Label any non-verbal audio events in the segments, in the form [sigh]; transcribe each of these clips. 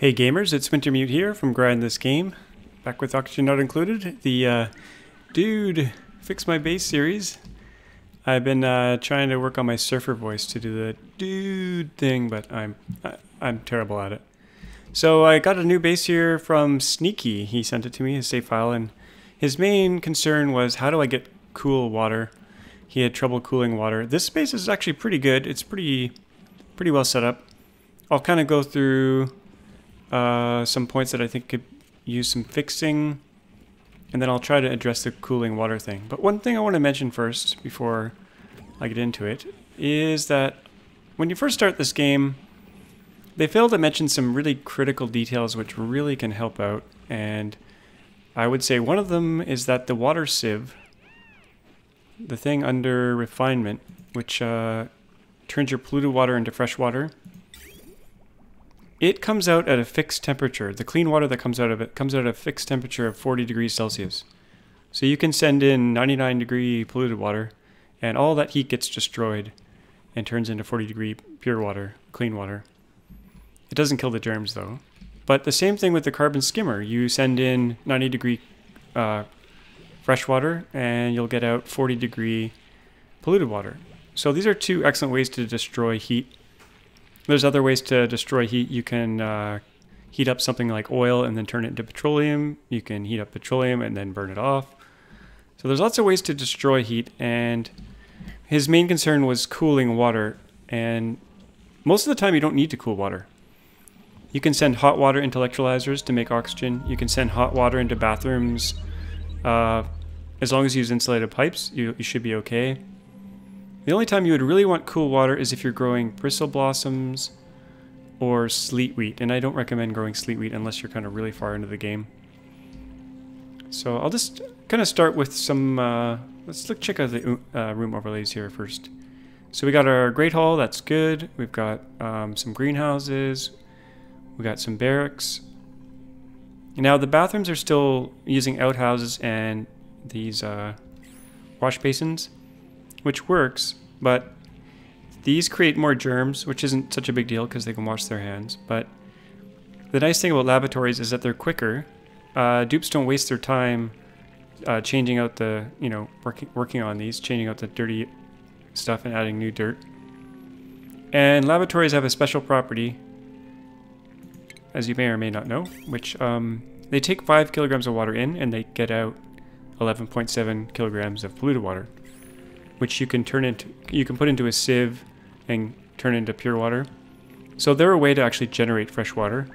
Hey gamers, it's Wintermute here from Grind This Game. Back with Oxygen Not Included, the uh, Dude Fix My Base series. I've been uh, trying to work on my surfer voice to do the dude thing, but I'm I, I'm terrible at it. So I got a new base here from Sneaky. He sent it to me, his save file, and his main concern was how do I get cool water? He had trouble cooling water. This base is actually pretty good. It's pretty pretty well set up. I'll kind of go through uh, some points that I think could use some fixing, and then I'll try to address the cooling water thing. But one thing I want to mention first, before I get into it, is that when you first start this game, they fail to mention some really critical details which really can help out, and I would say one of them is that the water sieve, the thing under refinement, which uh, turns your polluted water into fresh water, it comes out at a fixed temperature. The clean water that comes out of it comes out at a fixed temperature of 40 degrees Celsius. So you can send in 99 degree polluted water, and all that heat gets destroyed and turns into 40 degree pure water, clean water. It doesn't kill the germs though. But the same thing with the carbon skimmer. You send in 90 degree uh, fresh water, and you'll get out 40 degree polluted water. So these are two excellent ways to destroy heat there's other ways to destroy heat. You can uh, heat up something like oil and then turn it into petroleum. You can heat up petroleum and then burn it off. So there's lots of ways to destroy heat, and his main concern was cooling water. And most of the time, you don't need to cool water. You can send hot water into electrolyzers to make oxygen. You can send hot water into bathrooms. Uh, as long as you use insulated pipes, you, you should be okay. The only time you would really want cool water is if you're growing bristle blossoms or sleet wheat, and I don't recommend growing sleet wheat unless you're kind of really far into the game. So I'll just kind of start with some, uh, let's look check out the uh, room overlays here first. So we got our Great Hall, that's good. We've got um, some greenhouses. We got some barracks. Now the bathrooms are still using outhouses and these uh, wash basins which works, but these create more germs, which isn't such a big deal because they can wash their hands. But the nice thing about lavatories is that they're quicker. Uh, dupes don't waste their time uh, changing out the, you know, working working on these, changing out the dirty stuff and adding new dirt. And lavatories have a special property, as you may or may not know, which um, they take 5 kilograms of water in and they get out 11.7 kilograms of polluted water which you can turn into, you can put into a sieve and turn into pure water. So they're a way to actually generate fresh water.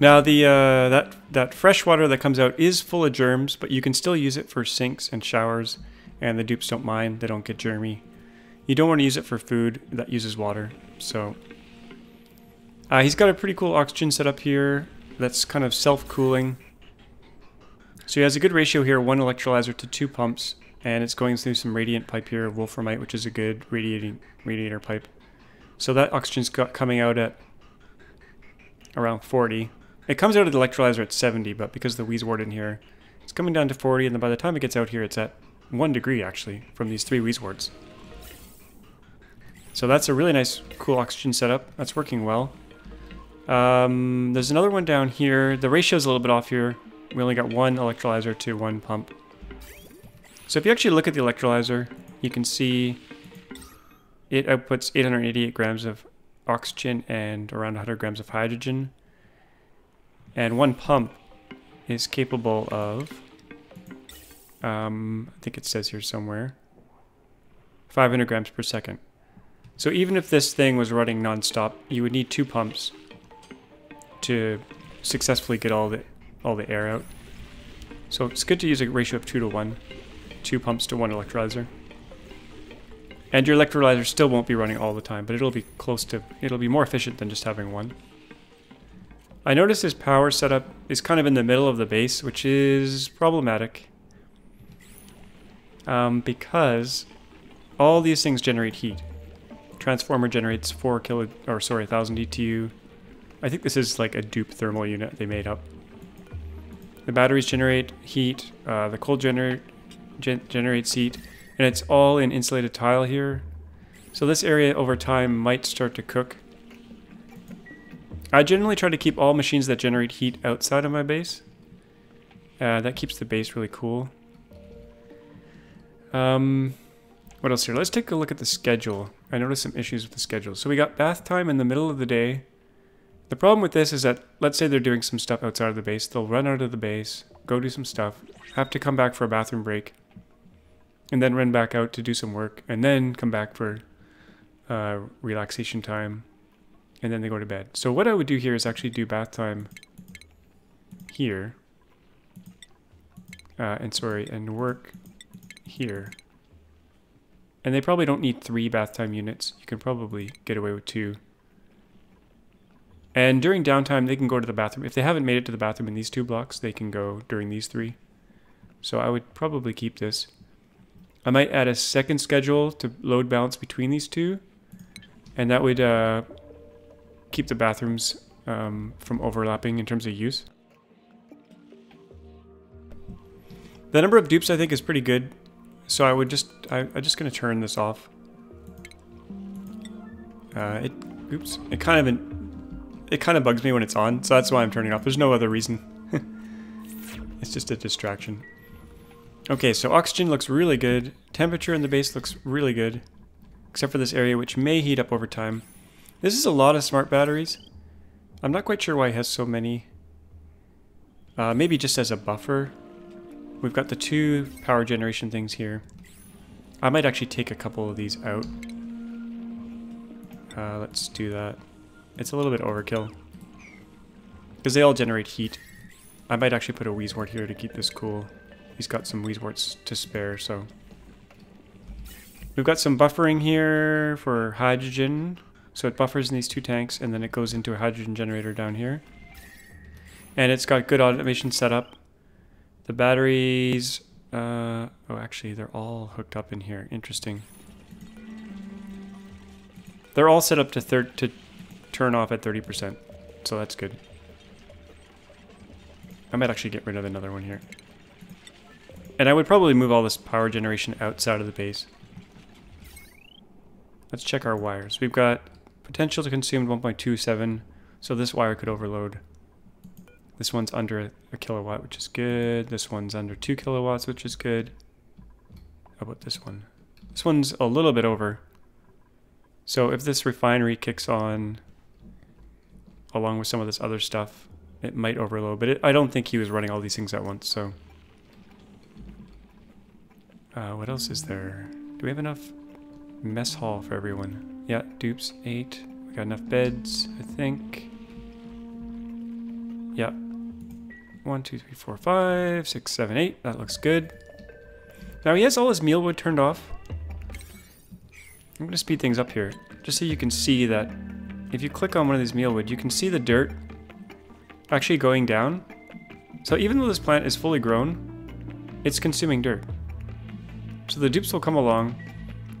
Now the uh, that that fresh water that comes out is full of germs, but you can still use it for sinks and showers, and the dupes don't mind; they don't get germy. You don't want to use it for food that uses water. So uh, he's got a pretty cool oxygen setup here that's kind of self-cooling. So he has a good ratio here, one electrolyzer to two pumps, and it's going through some radiant pipe here, wolframite, which is a good radiating radiator pipe. So that oxygen's got coming out at around 40. It comes out of the electrolyzer at 70, but because the Wheezewort in here, it's coming down to 40, and then by the time it gets out here, it's at 1 degree, actually, from these three Wheezeworts. So that's a really nice, cool oxygen setup. That's working well. Um, there's another one down here. The ratio's a little bit off here we only got one electrolyzer to one pump. So if you actually look at the electrolyzer, you can see it outputs 888 grams of oxygen and around 100 grams of hydrogen. And one pump is capable of, um, I think it says here somewhere, 500 grams per second. So even if this thing was running nonstop, you would need two pumps to successfully get all the all the air out. So it's good to use a ratio of 2 to 1. Two pumps to one electrolyzer. And your electrolyzer still won't be running all the time, but it'll be close to, it'll be more efficient than just having one. I notice this power setup is kind of in the middle of the base, which is problematic. Um, because all these things generate heat. Transformer generates 4 kilo, or sorry, 1000 BTU. I think this is like a dupe thermal unit they made up. The batteries generate heat, uh, the coal gener gen generates heat, and it's all in insulated tile here. So this area over time might start to cook I generally try to keep all machines that generate heat outside of my base. Uh, that keeps the base really cool. Um, what else here? Let's take a look at the schedule. I noticed some issues with the schedule. So we got bath time in the middle of the day. The problem with this is that, let's say they're doing some stuff outside of the base. They'll run out of the base, go do some stuff, have to come back for a bathroom break, and then run back out to do some work, and then come back for uh, relaxation time, and then they go to bed. So what I would do here is actually do bath time here, uh, and sorry, and work here. And they probably don't need three bath time units. You can probably get away with two. And during downtime, they can go to the bathroom. If they haven't made it to the bathroom in these two blocks, they can go during these three. So I would probably keep this. I might add a second schedule to load balance between these two. And that would uh, keep the bathrooms um, from overlapping in terms of use. The number of dupes I think is pretty good. So I would just, I, I'm just going to turn this off. Uh, it, oops, it kind of, it kind of bugs me when it's on, so that's why I'm turning off. There's no other reason. [laughs] it's just a distraction. Okay, so oxygen looks really good. Temperature in the base looks really good. Except for this area, which may heat up over time. This is a lot of smart batteries. I'm not quite sure why it has so many. Uh, maybe just as a buffer. We've got the two power generation things here. I might actually take a couple of these out. Uh, let's do that. It's a little bit overkill. Because they all generate heat. I might actually put a Wheezewort here to keep this cool. He's got some Wheezeworts to spare, so... We've got some buffering here for hydrogen. So it buffers in these two tanks, and then it goes into a hydrogen generator down here. And it's got good automation set up. The batteries... Uh, oh, actually, they're all hooked up in here. Interesting. They're all set up to, third to turn off at 30%, so that's good. I might actually get rid of another one here. And I would probably move all this power generation outside of the base. Let's check our wires. We've got potential to consume 1.27, so this wire could overload. This one's under a kilowatt, which is good. This one's under 2 kilowatts, which is good. How about this one? This one's a little bit over. So if this refinery kicks on, along with some of this other stuff, it might overload. But it, I don't think he was running all these things at once, so... Uh, what else is there? Do we have enough mess hall for everyone? Yeah, dupes, eight. We got enough beds, I think. Yeah. One, two, three, four, five, six, seven, eight. That looks good. Now he has all his mealwood turned off. I'm to speed things up here, just so you can see that if you click on one of these mealwood, you can see the dirt actually going down. So even though this plant is fully grown, it's consuming dirt. So the dupes will come along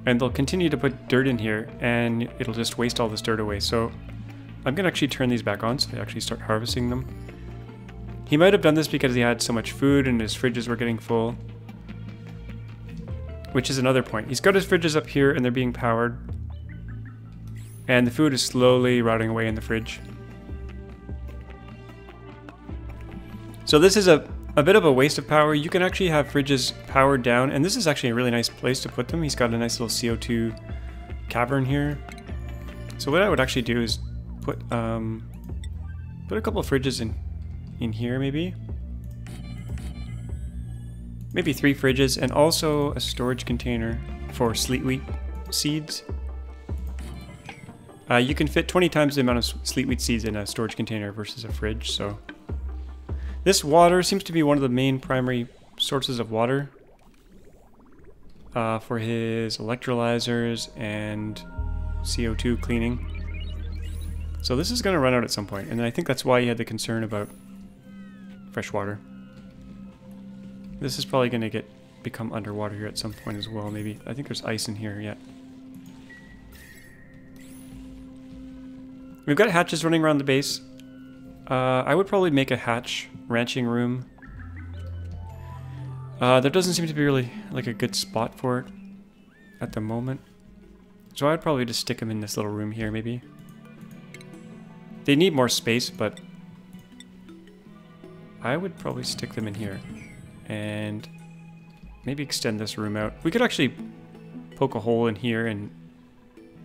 and they'll continue to put dirt in here and it'll just waste all this dirt away. So I'm gonna actually turn these back on so they actually start harvesting them. He might have done this because he had so much food and his fridges were getting full. Which is another point. He's got his fridges up here and they're being powered. And the food is slowly rotting away in the fridge. So this is a a bit of a waste of power. You can actually have fridges powered down, and this is actually a really nice place to put them. He's got a nice little CO2 cavern here. So what I would actually do is put um, put a couple of fridges in in here, maybe. Maybe three fridges, and also a storage container for sleet wheat seeds. Uh, you can fit 20 times the amount of sleet wheat seeds in a storage container versus a fridge, so this water seems to be one of the main primary sources of water uh, for his electrolyzers and CO2 cleaning. So this is going to run out at some point, and I think that's why he had the concern about fresh water. This is probably going to get become underwater here at some point as well, maybe. I think there's ice in here yet. We've got hatches running around the base. Uh, I would probably make a hatch ranching room. Uh, there doesn't seem to be really like a good spot for it at the moment. So I'd probably just stick them in this little room here, maybe. They need more space, but I would probably stick them in here. And maybe extend this room out. We could actually poke a hole in here and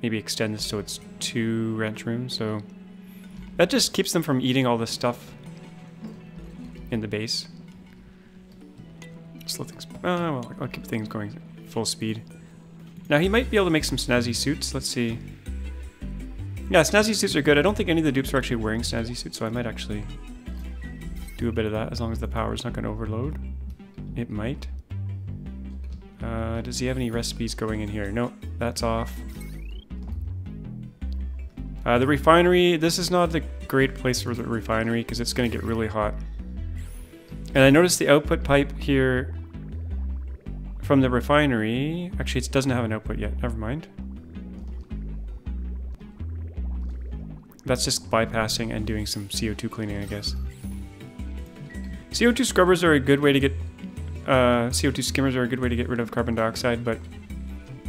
maybe extend this so it's two ranch rooms. So that just keeps them from eating all the stuff in the base. Slow things. Oh, well, I'll keep things going full speed. Now he might be able to make some snazzy suits. Let's see. Yeah, snazzy suits are good. I don't think any of the dupes are actually wearing snazzy suits, so I might actually do a bit of that as long as the power is not going to overload. It might. Uh, does he have any recipes going in here? No, that's off. Uh, the refinery, this is not the great place for the refinery because it's going to get really hot. And I noticed the output pipe here from the refinery. Actually, it doesn't have an output yet. Never mind. That's just bypassing and doing some CO2 cleaning, I guess. CO2 scrubbers are a good way to get... Uh, CO2 skimmers are a good way to get rid of carbon dioxide, but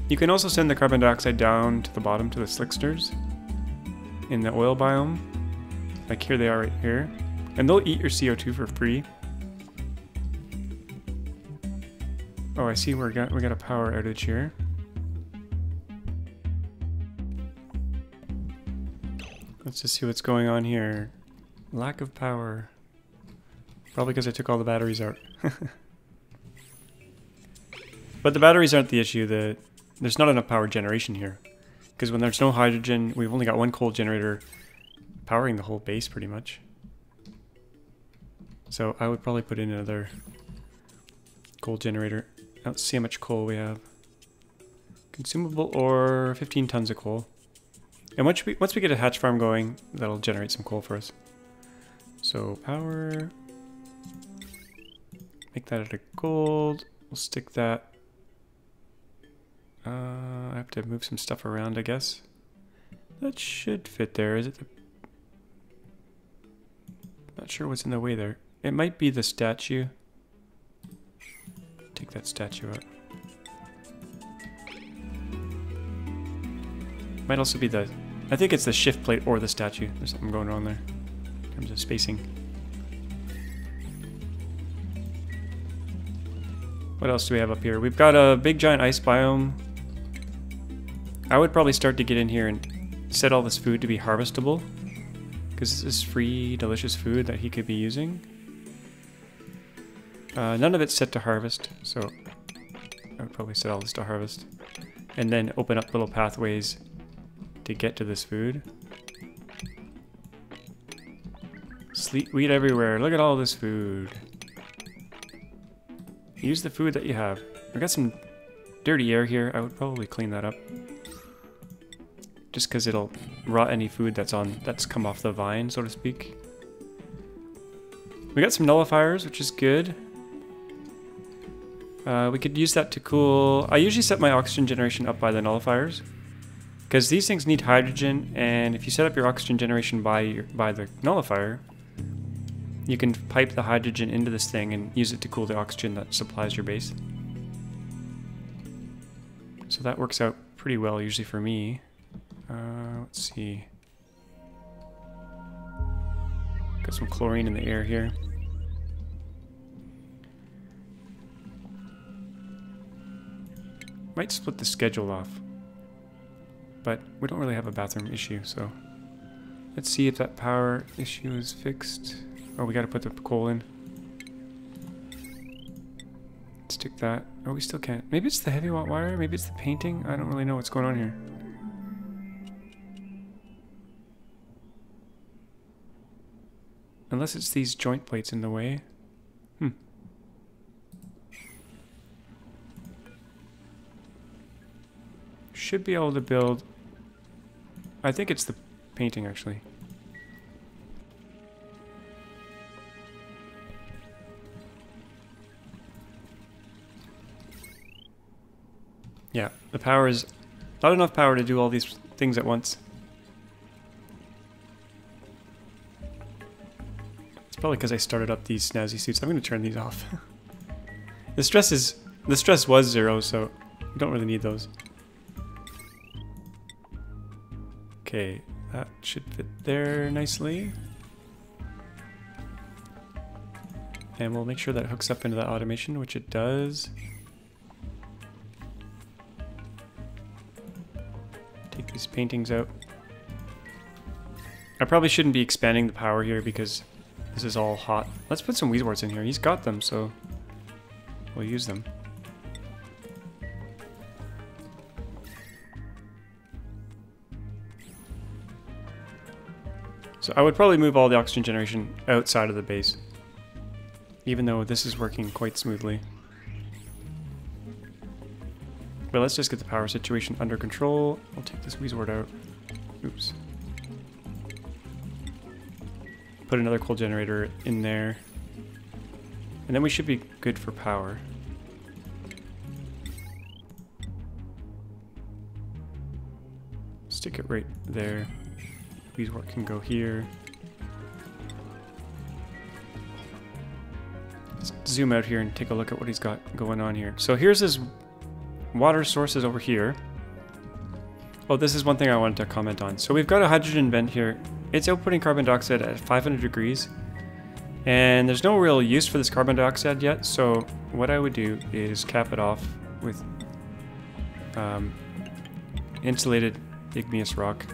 you can also send the carbon dioxide down to the bottom to the slicksters in the oil biome. Like here they are right here. And they'll eat your CO2 for free. Oh, I see we got we got a power outage here. Let's just see what's going on here. Lack of power. Probably because I took all the batteries out. [laughs] but the batteries aren't the issue. The there's not enough power generation here. Because when there's no hydrogen, we've only got one coal generator powering the whole base pretty much. So I would probably put in another coal generator. Let's see how much coal we have. Consumable ore, 15 tons of coal. And once we, once we get a hatch farm going, that'll generate some coal for us. So power, make that out of gold. We'll stick that. Uh, I have to move some stuff around, I guess. That should fit there. Is it the... Not sure what's in the way there. It might be the statue. Take that statue out. Might also be the... I think it's the shift plate or the statue. There's something going on there. In terms of spacing. What else do we have up here? We've got a big giant ice biome. I would probably start to get in here and set all this food to be harvestable. Because this is free, delicious food that he could be using. Uh, none of it's set to harvest, so I would probably set all this to harvest. And then open up little pathways to get to this food. Sleet wheat everywhere. Look at all this food. Use the food that you have. I've got some dirty air here. I would probably clean that up. Just because it'll rot any food that's on that's come off the vine, so to speak. We got some nullifiers, which is good. Uh, we could use that to cool... I usually set my oxygen generation up by the nullifiers. Because these things need hydrogen, and if you set up your oxygen generation by, your, by the nullifier, you can pipe the hydrogen into this thing and use it to cool the oxygen that supplies your base. So that works out pretty well usually for me. Uh, let's see. Got some chlorine in the air here. Might split the schedule off. But we don't really have a bathroom issue, so... Let's see if that power issue is fixed. Oh, we gotta put the coal in. Stick that. Oh, we still can't. Maybe it's the heavy watt wire? Maybe it's the painting? I don't really know what's going on here. Unless it's these joint plates in the way. Hmm. Should be able to build... I think it's the painting, actually. Yeah, the power is not enough power to do all these things at once. Probably because I started up these snazzy suits. I'm going to turn these off. [laughs] the stress is the stress was zero, so you don't really need those. Okay, that should fit there nicely. And we'll make sure that hooks up into the automation, which it does. Take these paintings out. I probably shouldn't be expanding the power here because this is all hot. Let's put some Wheezeworts in here. He's got them, so we'll use them. So I would probably move all the oxygen generation outside of the base. Even though this is working quite smoothly. But let's just get the power situation under control. I'll take this Wheezewort out. Oops. Put another coal generator in there. And then we should be good for power. Stick it right there. Wheezewort can go here. Let's zoom out here and take a look at what he's got going on here. So here's his water sources over here. Oh, this is one thing I wanted to comment on. So we've got a hydrogen vent here. It's outputting carbon dioxide at 500 degrees. And there's no real use for this carbon dioxide yet, so what I would do is cap it off with um, insulated igneous rock.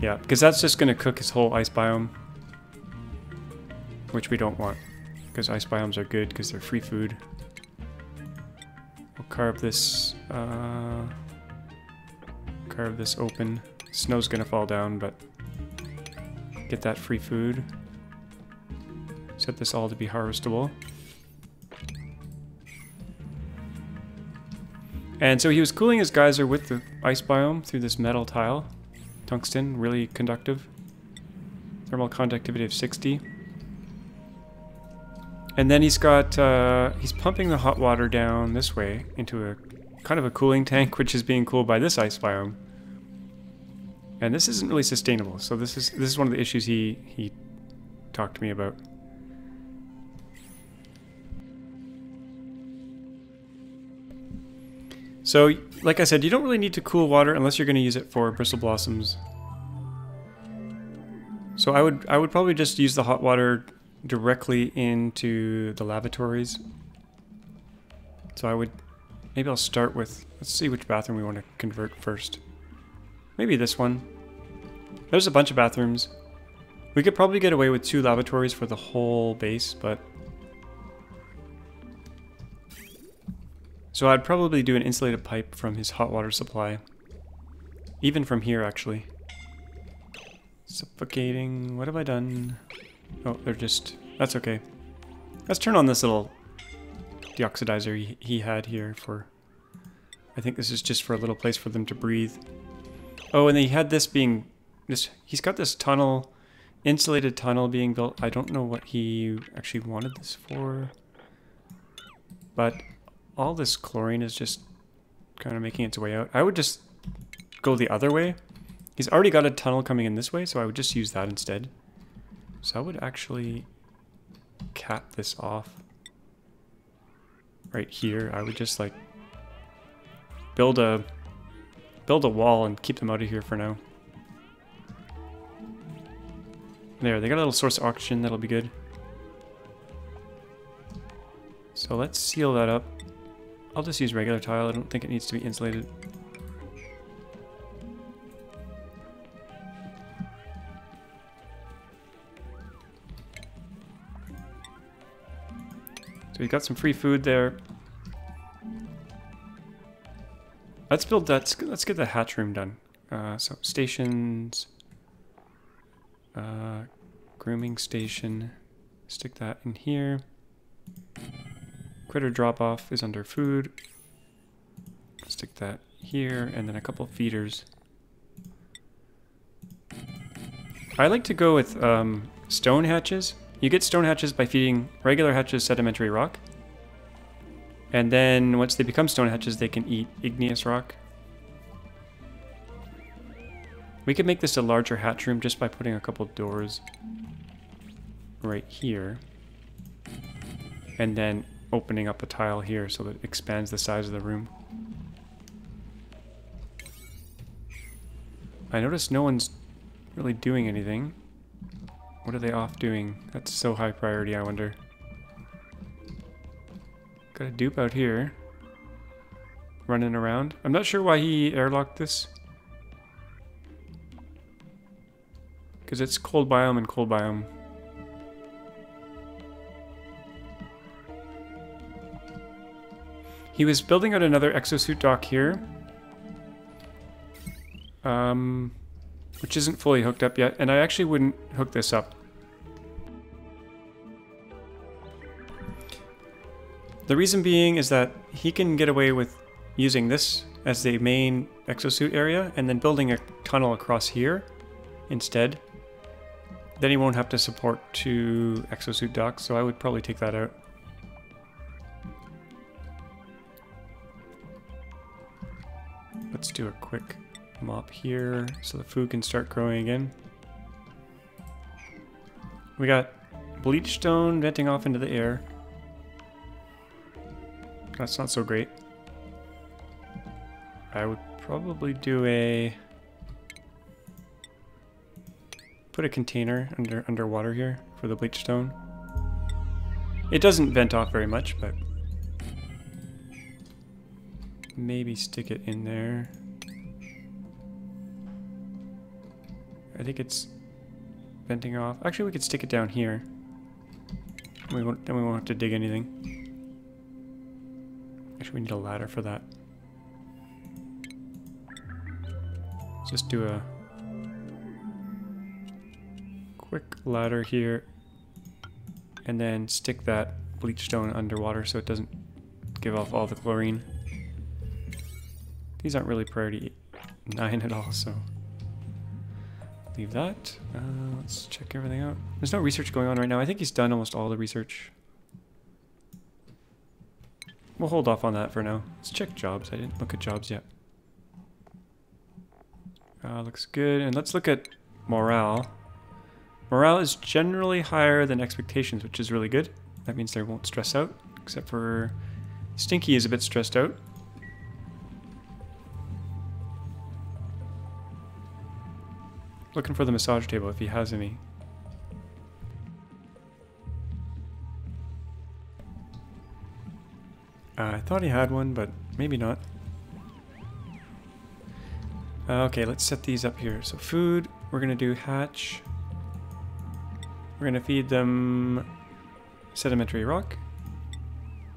Yeah, because that's just going to cook his whole ice biome. Which we don't want. Because ice biomes are good because they're free food. Carve this... Uh, carve this open. Snow's to fall down, but... Get that free food. Set this all to be harvestable. And so he was cooling his geyser with the ice biome through this metal tile. Tungsten, really conductive. Thermal conductivity of 60. And then he's got, uh, he's pumping the hot water down this way into a kind of a cooling tank, which is being cooled by this ice biome. And this isn't really sustainable. So this is this is one of the issues he he talked to me about. So, like I said, you don't really need to cool water unless you're going to use it for bristle blossoms. So I would I would probably just use the hot water directly into the lavatories. So I would maybe I'll start with let's see which bathroom we want to convert first. Maybe this one. There's a bunch of bathrooms. We could probably get away with two lavatories for the whole base, but So I'd probably do an insulated pipe from his hot water supply. Even from here, actually. Suffocating. What have I done? Oh, they're just... That's okay. Let's turn on this little deoxidizer he, had here for... I think this is just for a little place for them to breathe. Oh, and he had this being... this. He's got this tunnel, insulated tunnel being built. I don't know what he actually wanted this for. But all this chlorine is just kind of making its way out. I would just go the other way. He's already got a tunnel coming in this way, so I would just use that instead. So I would actually cap this off right here. I would just like build a build a wall and keep them out of here for now. There, they got a little source of oxygen, that'll be good. So let's seal that up. I'll just use regular tile, I don't think it needs to be insulated. We got some free food there. Let's build that, let's get the hatch room done. Uh, so stations, uh, grooming station, stick that in here. Critter drop off is under food. Stick that here, and then a couple feeders. I like to go with um, stone hatches. You get stone hatches by feeding regular hatches sedimentary rock. And then once they become stone hatches, they can eat igneous rock. We could make this a larger hatch room just by putting a couple doors right here. And then opening up a tile here so that it expands the size of the room. I notice no one's really doing anything. What are they off doing? That's so high priority, I wonder. Got a dupe out here. Running around. I'm not sure why he airlocked this. Because it's cold biome and cold biome. He was building out another exosuit dock here. Um, which isn't fully hooked up yet, and I actually wouldn't hook this up. The reason being is that he can get away with using this as the main exosuit area and then building a tunnel across here instead. Then he won't have to support two exosuit docks, so I would probably take that out. Let's do a quick mop here so the food can start growing again. We got bleach stone venting off into the air. That's not so great. I would probably do a put a container under underwater here for the bleach stone. It doesn't vent off very much, but maybe stick it in there. I think it's venting off. Actually, we could stick it down here. We won't, then we won't have to dig anything. Actually, we need a ladder for that. Let's just do a quick ladder here and then stick that bleach stone underwater so it doesn't give off all the chlorine. These aren't really priority 9 at all, so leave that. Uh, let's check everything out. There's no research going on right now. I think he's done almost all the research. We'll hold off on that for now. Let's check jobs. I didn't look at jobs yet. Uh, looks good. And let's look at morale. Morale is generally higher than expectations, which is really good. That means they won't stress out, except for Stinky is a bit stressed out. Looking for the massage table if he has any. Uh, I thought he had one, but maybe not. Uh, okay, let's set these up here. So food, we're going to do hatch. We're going to feed them sedimentary rock.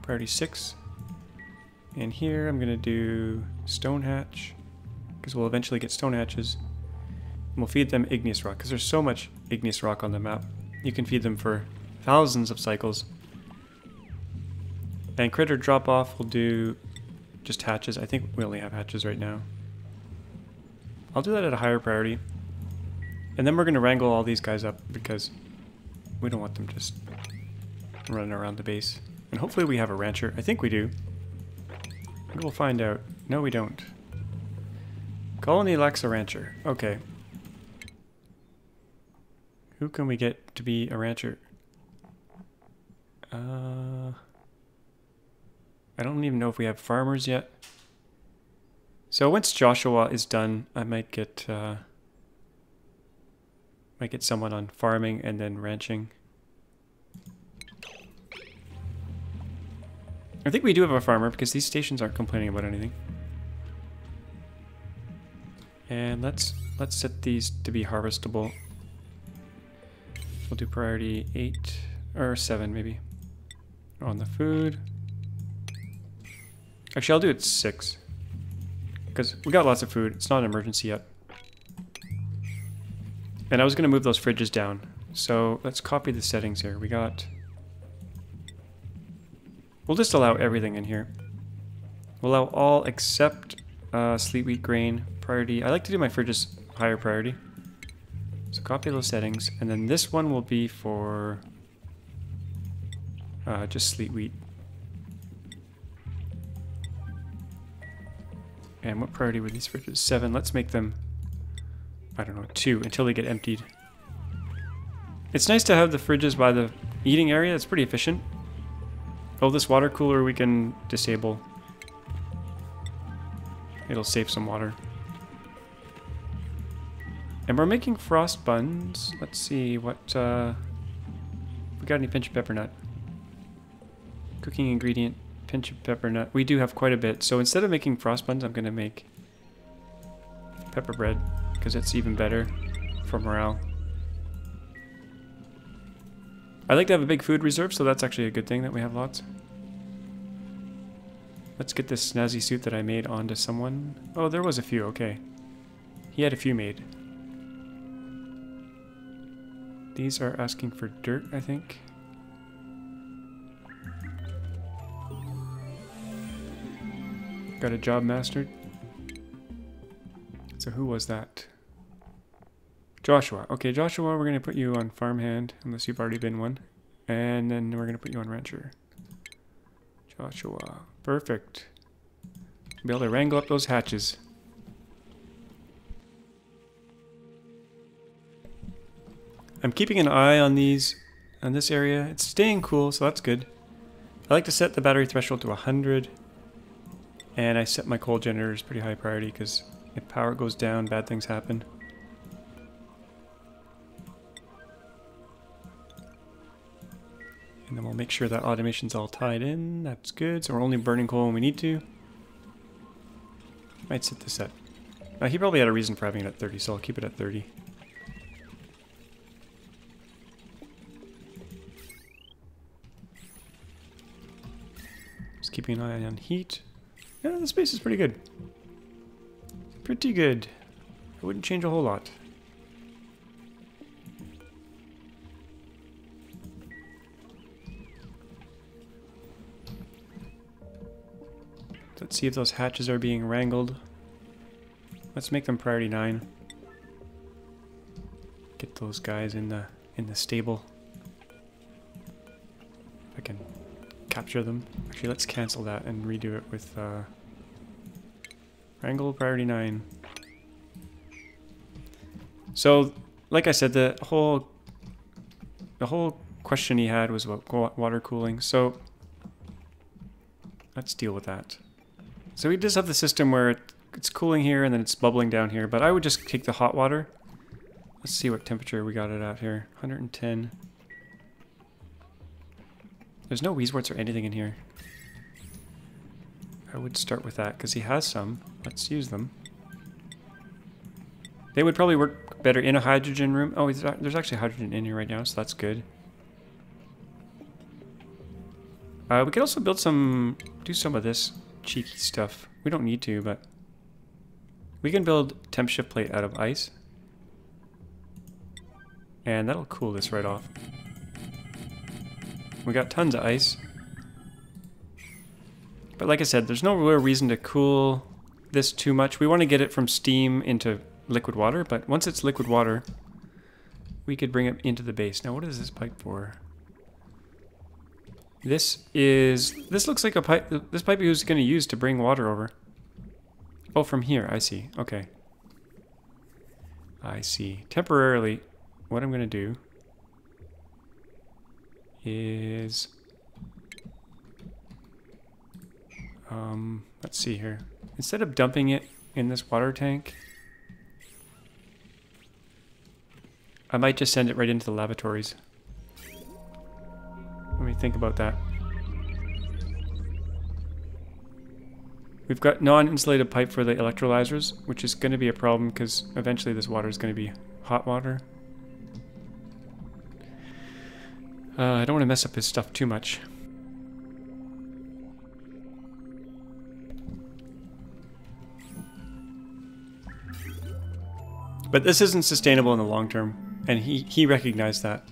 Priority 6. And here I'm going to do stone hatch. Because we'll eventually get stone hatches. We'll feed them igneous rock. Because there's so much igneous rock on the map. You can feed them for thousands of cycles. And critter drop off will do just hatches. I think we only have hatches right now. I'll do that at a higher priority. And then we're going to wrangle all these guys up because we don't want them just running around the base. And hopefully we have a rancher. I think we do. We'll find out. No, we don't. Colony lacks a rancher. Okay. Who can we get to be a rancher? Uh... I don't even know if we have farmers yet. So once Joshua is done, I might get uh, might get someone on farming and then ranching. I think we do have a farmer because these stations aren't complaining about anything. And let's let's set these to be harvestable. We'll do priority 8 or 7 maybe on the food. Actually, I'll do it six. Because we got lots of food. It's not an emergency yet. And I was going to move those fridges down. So let's copy the settings here. We got... We'll just allow everything in here. We'll allow all except uh, sleet wheat grain priority. I like to do my fridges higher priority. So copy those settings. And then this one will be for uh, just sleet wheat. And what priority were these fridges? Seven. Let's make them, I don't know, two until they get emptied. It's nice to have the fridges by the eating area. It's pretty efficient. Oh, this water cooler we can disable. It'll save some water. And we're making frost buns. Let's see what, uh, we got any Pincha Peppernut. Cooking ingredient, Pincha Peppernut. We do have quite a bit. So instead of making frost buns, I'm going to make pepper bread because it's even better for morale. I like to have a big food reserve, so that's actually a good thing that we have lots. Let's get this snazzy suit that I made onto someone. Oh, there was a few, okay. He had a few made. These are asking for dirt, I think. Got a job mastered. So who was that? Joshua. Okay, Joshua, we're going to put you on farmhand, unless you've already been one. And then we're going to put you on rancher. Joshua. Perfect. Be able to wrangle up those hatches. I'm keeping an eye on these, on this area. It's staying cool, so that's good. I like to set the battery threshold to 100. And I set my coal generators pretty high priority because if power goes down, bad things happen. And then we'll make sure that automation's all tied in. That's good. So we're only burning coal when we need to. Might set this at... Uh, he probably had a reason for having it at 30, so I'll keep it at 30. Just keeping an eye on heat. Yeah, the space is pretty good. Pretty good. I wouldn't change a whole lot. Let's see if those hatches are being wrangled. Let's make them priority 9. Get those guys in the in the stable. If I can capture them. Actually, let's cancel that and redo it with uh, wrangle priority 9. So, like I said, the whole the whole question he had was about water cooling. So, let's deal with that. So we just have the system where it, it's cooling here and then it's bubbling down here, but I would just take the hot water. Let's see what temperature we got it at here. 110. There's no Wheezeworts or anything in here. I would start with that because he has some. Let's use them. They would probably work better in a hydrogen room. Oh, there's actually hydrogen in here right now, so that's good. Uh, we could also build some, do some of this cheeky stuff. We don't need to, but we can build temp shift plate out of ice. And that'll cool this right off. We got tons of ice. But like I said, there's no real reason to cool this too much. We want to get it from steam into liquid water, but once it's liquid water, we could bring it into the base. Now what is this pipe for? This is, this looks like a pipe, this pipe he was going to use to bring water over. Oh, from here, I see. Okay. I see. Temporarily, what I'm going to do is, um, let's see here. Instead of dumping it in this water tank, I might just send it right into the lavatories. Let me think about that. We've got non-insulated pipe for the electrolyzers, which is going to be a problem because eventually this water is going to be hot water. Uh, I don't want to mess up his stuff too much. But this isn't sustainable in the long term, and he, he recognized that.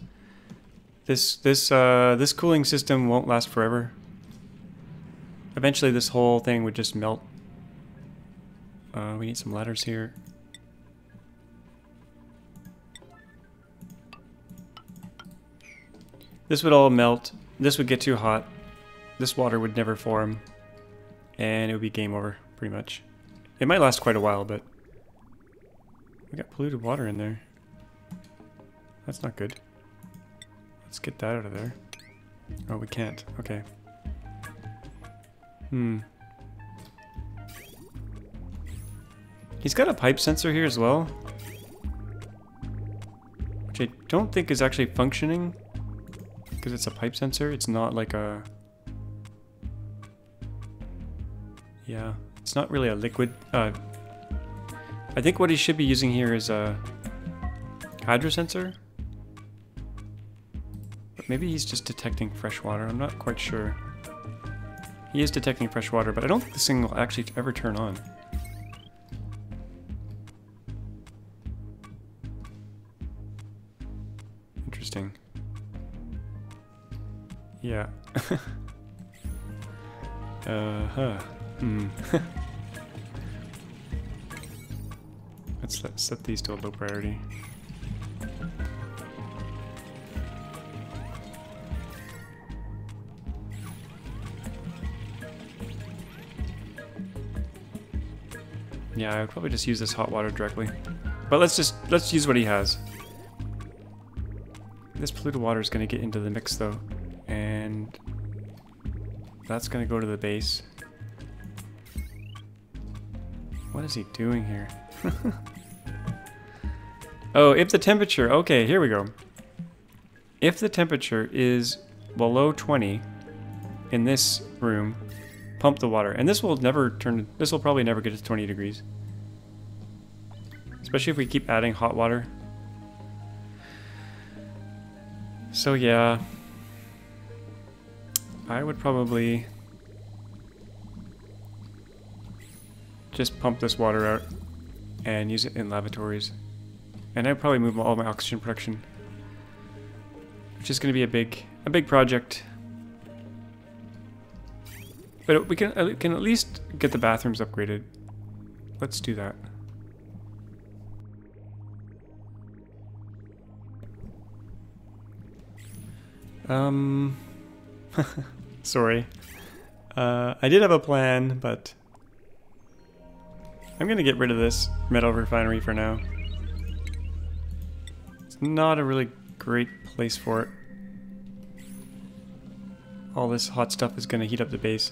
This this uh, this cooling system won't last forever. Eventually, this whole thing would just melt. Uh, we need some ladders here. This would all melt. This would get too hot. This water would never form. And it would be game over, pretty much. It might last quite a while, but... We got polluted water in there. That's not good. Let's get that out of there. Oh, we can't. Okay. Hmm. He's got a pipe sensor here as well. which I don't think is actually functioning because it's a pipe sensor. It's not like a... Yeah, it's not really a liquid. Uh, I think what he should be using here is a hydro sensor. But maybe he's just detecting fresh water. I'm not quite sure. He is detecting fresh water, but I don't think this thing will actually ever turn on. Yeah. [laughs] uh-huh. Hmm. [laughs] Let's let, set these to a low priority. Yeah, I would probably just use this hot water directly. But let's just, let's use what he has. This polluted water is going to get into the mix though. That's to go to the base. What is he doing here? [laughs] oh, if the temperature, okay, here we go. If the temperature is below 20 in this room, pump the water. And this will never turn, this will probably never get to 20 degrees. Especially if we keep adding hot water. So yeah, I would probably just pump this water out and use it in lavatories. And I'd probably move all my oxygen production, which is going to be a big, a big project. But we can, can at least get the bathrooms upgraded. Let's do that. Um, [laughs] sorry. Uh, I did have a plan, but I'm gonna get rid of this metal refinery for now. It's not a really great place for it. All this hot stuff is gonna heat up the base.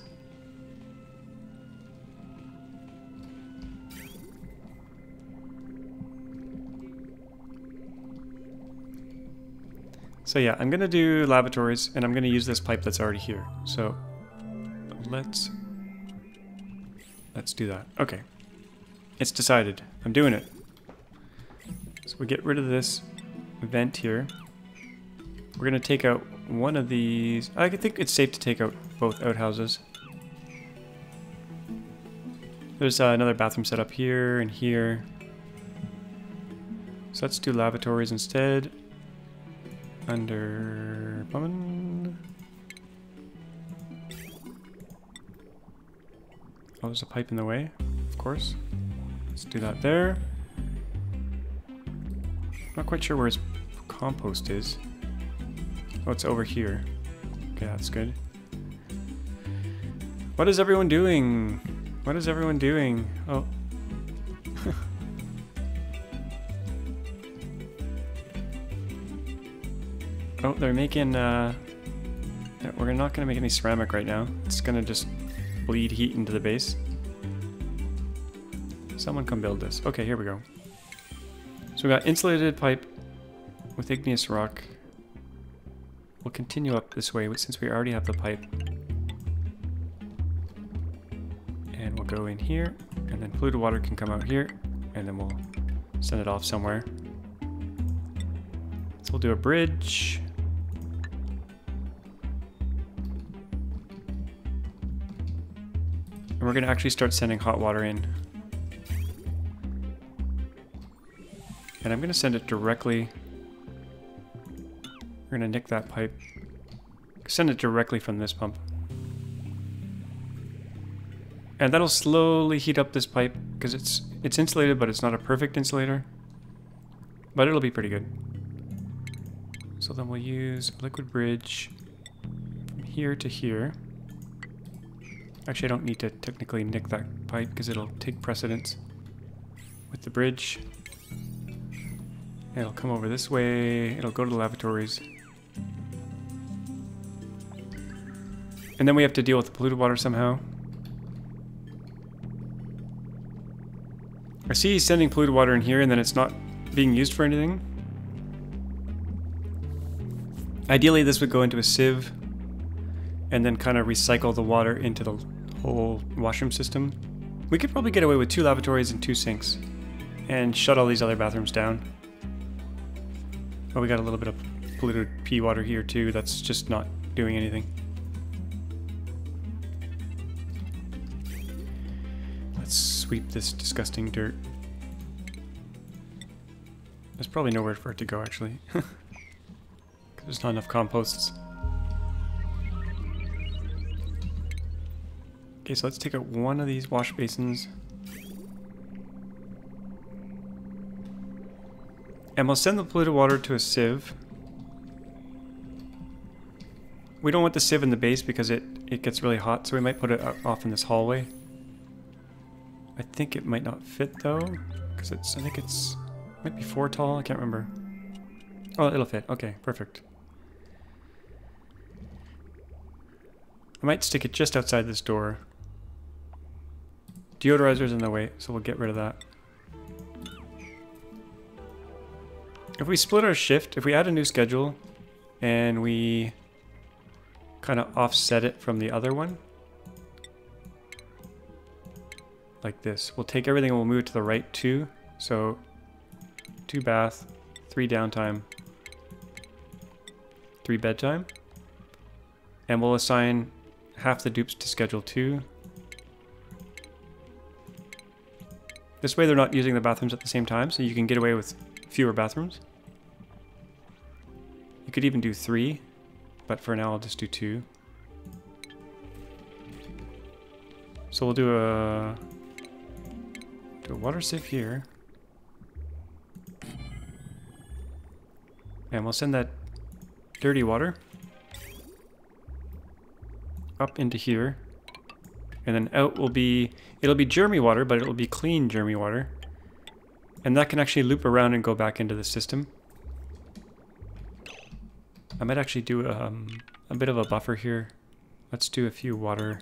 So yeah, I'm gonna do lavatories and I'm gonna use this pipe that's already here. So let's let's do that. Okay. It's decided. I'm doing it. So we get rid of this vent here. We're gonna take out one of these. I think it's safe to take out both outhouses. There's uh, another bathroom set up here and here. So let's do lavatories instead under plumbing. Oh, there's a pipe in the way, of course. Let's do that there. Not quite sure where his compost is. Oh, it's over here. Okay, that's good. What is everyone doing? What is everyone doing? Oh. Oh, they're making, uh... We're not going to make any ceramic right now. It's going to just bleed heat into the base. Someone come build this. Okay, here we go. So we got insulated pipe with igneous rock. We'll continue up this way since we already have the pipe. And we'll go in here, and then polluted water can come out here, and then we'll send it off somewhere. So we'll do a bridge. And we're going to actually start sending hot water in. And I'm going to send it directly. We're going to nick that pipe. Send it directly from this pump. And that'll slowly heat up this pipe because it's it's insulated, but it's not a perfect insulator. But it'll be pretty good. So then we'll use liquid bridge from here to here. Actually, I don't need to technically nick that pipe because it'll take precedence with the bridge. It'll come over this way, it'll go to the lavatories. And then we have to deal with the polluted water somehow. I see he's sending polluted water in here and then it's not being used for anything. Ideally, this would go into a sieve and then kind of recycle the water into the whole washroom system. We could probably get away with two lavatories and two sinks and shut all these other bathrooms down. Oh, we got a little bit of polluted pee water here too. That's just not doing anything. Let's sweep this disgusting dirt. There's probably nowhere for it to go actually. [laughs] There's not enough composts. Okay, so let's take out one of these wash basins. And we'll send the polluted water to a sieve. We don't want the sieve in the base because it, it gets really hot, so we might put it off in this hallway. I think it might not fit though, because it's, I think it's, might be four tall, I can't remember. Oh, it'll fit, okay, perfect. I might stick it just outside this door. Deodorizer's in the way, so we'll get rid of that. If we split our shift, if we add a new schedule and we kind of offset it from the other one, like this, we'll take everything and we'll move it to the right two. So two bath, three downtime, three bedtime. And we'll assign half the dupes to schedule two. This way they're not using the bathrooms at the same time, so you can get away with fewer bathrooms. You could even do three, but for now I'll just do two. So we'll do a do a water sieve here. And we'll send that dirty water up into here. And then out will be, it'll be germy water, but it'll be clean germy water. And that can actually loop around and go back into the system. I might actually do um, a bit of a buffer here. Let's do a few water,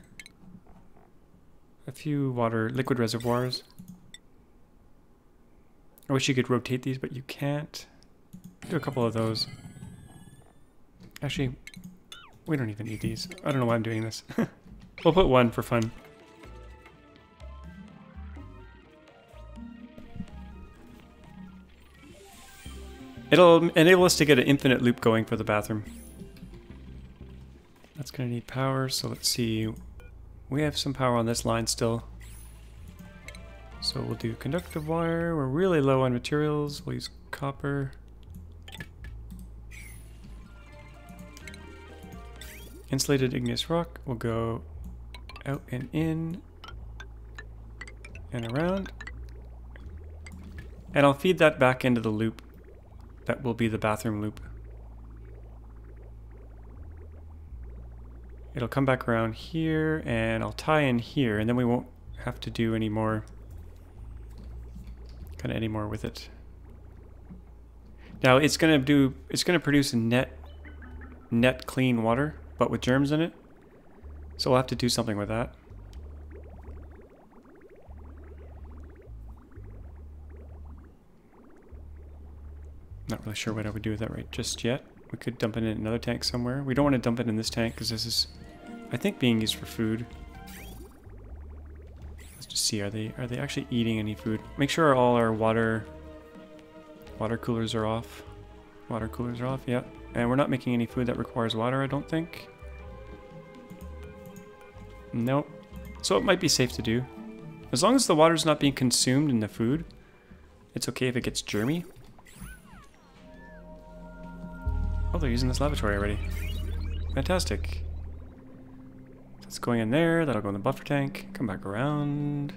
a few water liquid reservoirs. I wish you could rotate these, but you can't. Do a couple of those. Actually, we don't even need these. I don't know why I'm doing this. [laughs] we'll put one for fun. It'll enable us to get an infinite loop going for the bathroom. That's going to need power, so let's see. We have some power on this line still. So we'll do conductive wire. We're really low on materials. We'll use copper. Insulated igneous rock We'll go out and in and around. And I'll feed that back into the loop that will be the bathroom loop. It'll come back around here and I'll tie in here and then we won't have to do any more kind of any more with it. Now it's gonna do it's gonna produce net net clean water, but with germs in it. So we'll have to do something with that. Not really sure what I would do with that right just yet. We could dump it in another tank somewhere. We don't want to dump it in this tank because this is, I think, being used for food. Let's just see. Are they are they actually eating any food? Make sure all our water water coolers are off. Water coolers are off. Yep. And we're not making any food that requires water. I don't think. Nope. So it might be safe to do. As long as the water's not being consumed in the food, it's okay if it gets germy. Oh, they're using this lavatory already. Fantastic. That's going in there, that'll go in the buffer tank, come back around.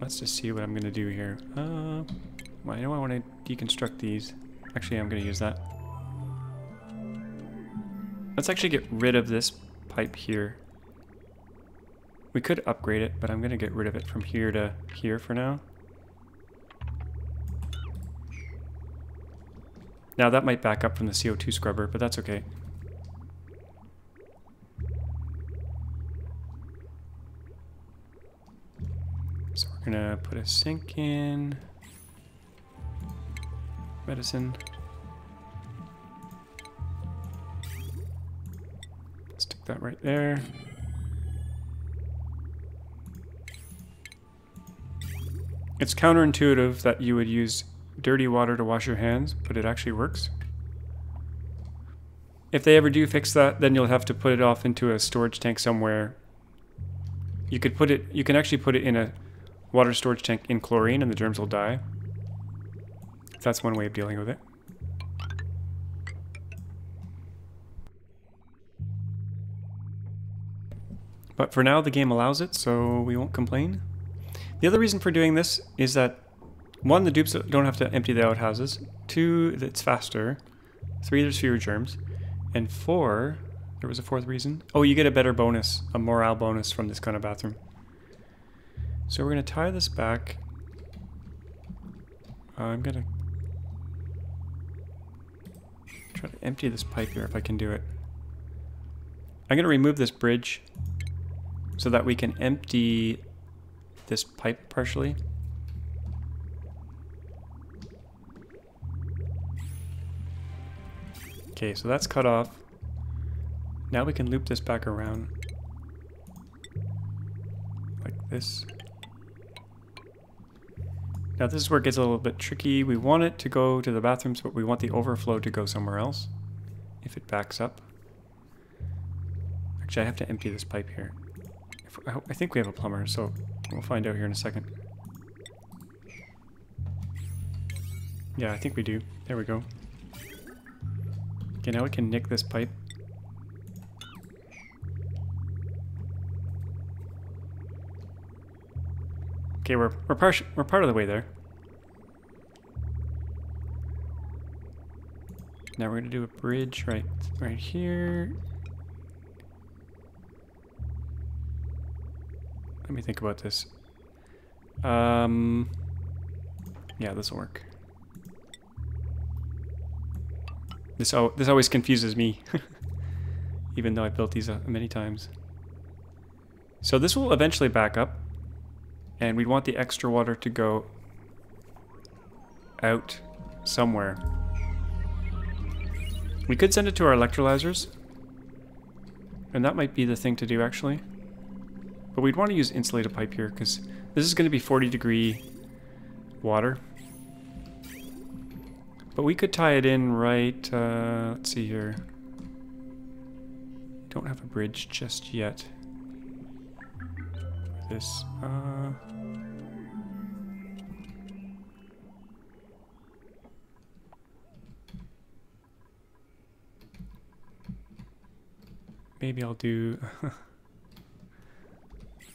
Let's just see what I'm gonna do here. Uh, I know I want to deconstruct these. Actually, I'm gonna use that. Let's actually get rid of this pipe here. We could upgrade it, but I'm going to get rid of it from here to here for now. Now that might back up from the CO2 scrubber, but that's okay. So we're gonna put a sink in. Medicine. Stick that right there. It's counterintuitive that you would use dirty water to wash your hands, but it actually works. If they ever do fix that, then you'll have to put it off into a storage tank somewhere. You could put it, you can actually put it in a water storage tank in chlorine and the germs will die. That's one way of dealing with it. But for now, the game allows it, so we won't complain. The other reason for doing this is that one, the dupes don't have to empty the outhouses. Two, it's faster. Three, there's fewer germs. And four, there was a fourth reason. Oh, you get a better bonus, a morale bonus from this kind of bathroom. So we're going to tie this back. I'm going to try to empty this pipe here if I can do it. I'm going to remove this bridge so that we can empty this pipe partially. Okay, so that's cut off. Now we can loop this back around. Like this. Now this is where it gets a little bit tricky. We want it to go to the bathrooms, but we want the overflow to go somewhere else. If it backs up. Actually, I have to empty this pipe here. I think we have a plumber, so we'll find out here in a second. Yeah, I think we do. There we go. Okay, now we can nick this pipe. Okay, we're we're part we're part of the way there. Now we're gonna do a bridge right right here. Let me think about this. Um, yeah, this will work. This oh, this always confuses me, [laughs] even though I built these uh, many times. So this will eventually back up, and we'd want the extra water to go out somewhere. We could send it to our electrolyzers, and that might be the thing to do actually. But we'd want to use insulated pipe here because this is going to be 40 degree water. But we could tie it in right, uh, let's see here. Don't have a bridge just yet. This, uh... Maybe I'll do... [laughs]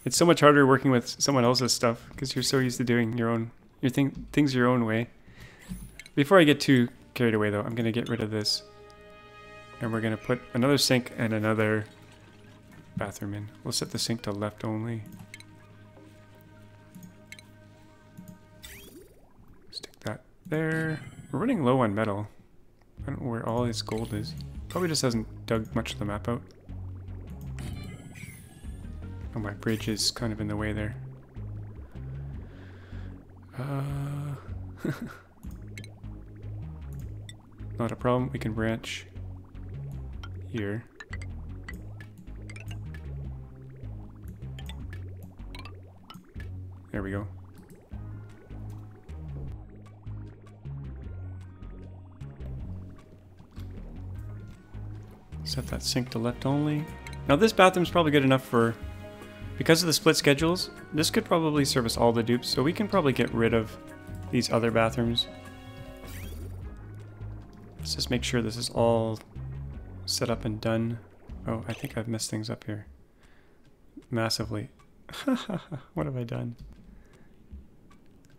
It's so much harder working with someone else's stuff because you're so used to doing your own your thing things your own way. Before I get too carried away though, I'm gonna get rid of this. And we're gonna put another sink and another bathroom in. We'll set the sink to left only. There. We're running low on metal. I don't know where all his gold is. Probably just hasn't dug much of the map out. Oh, my bridge is kind of in the way there. Uh, [laughs] not a problem. We can branch here. There we go. Set that sink to left only. Now this bathroom's probably good enough for because of the split schedules, this could probably service all the dupes, so we can probably get rid of these other bathrooms. Let's just make sure this is all set up and done. Oh, I think I've messed things up here. Massively. [laughs] what have I done?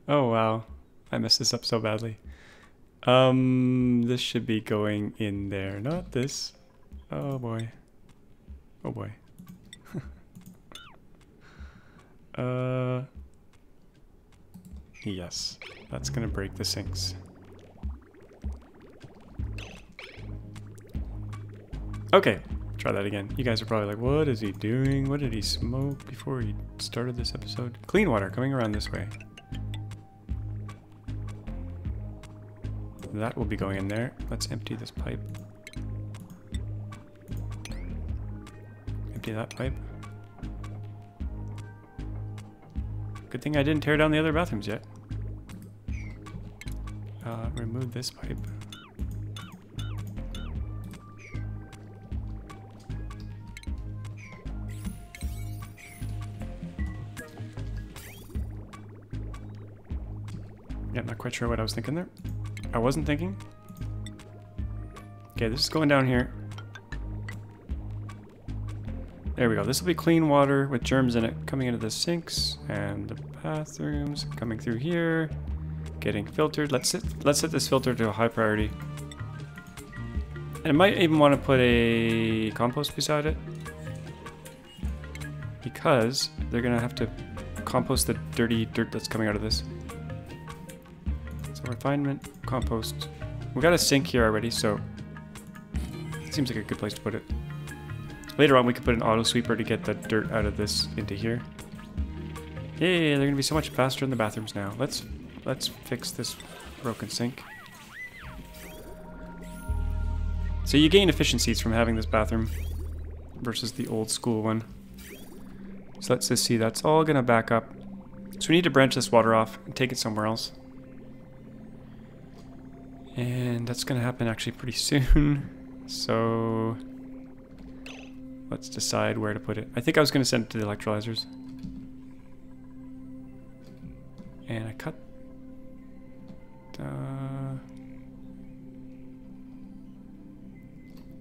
Oh, wow. I messed this up so badly. Um, this should be going in there, not this. Oh boy. Oh boy. [laughs] Uh, yes, that's gonna break the sinks. Okay, try that again. You guys are probably like, what is he doing? What did he smoke before he started this episode? Clean water coming around this way. That will be going in there. Let's empty this pipe. Empty that pipe. Good thing I didn't tear down the other bathrooms yet. Uh, remove this pipe. Yeah, not quite sure what I was thinking there. I wasn't thinking. Okay, this is going down here. There we go. This will be clean water with germs in it coming into the sinks and the bathrooms coming through here, getting filtered. Let's set, let's set this filter to a high priority. And I might even want to put a compost beside it because they're gonna have to compost the dirty dirt that's coming out of this. So refinement, compost. We got a sink here already, so it seems like a good place to put it. Later on, we could put an auto sweeper to get the dirt out of this into here. Yay, they're gonna be so much faster in the bathrooms now. Let's let's fix this broken sink. So you gain efficiencies from having this bathroom versus the old school one. So let's just see, that's all gonna back up. So we need to branch this water off and take it somewhere else. And that's gonna happen actually pretty [laughs] soon. So let's decide where to put it. I think I was gonna send it to the electrolyzers. And I cut uh,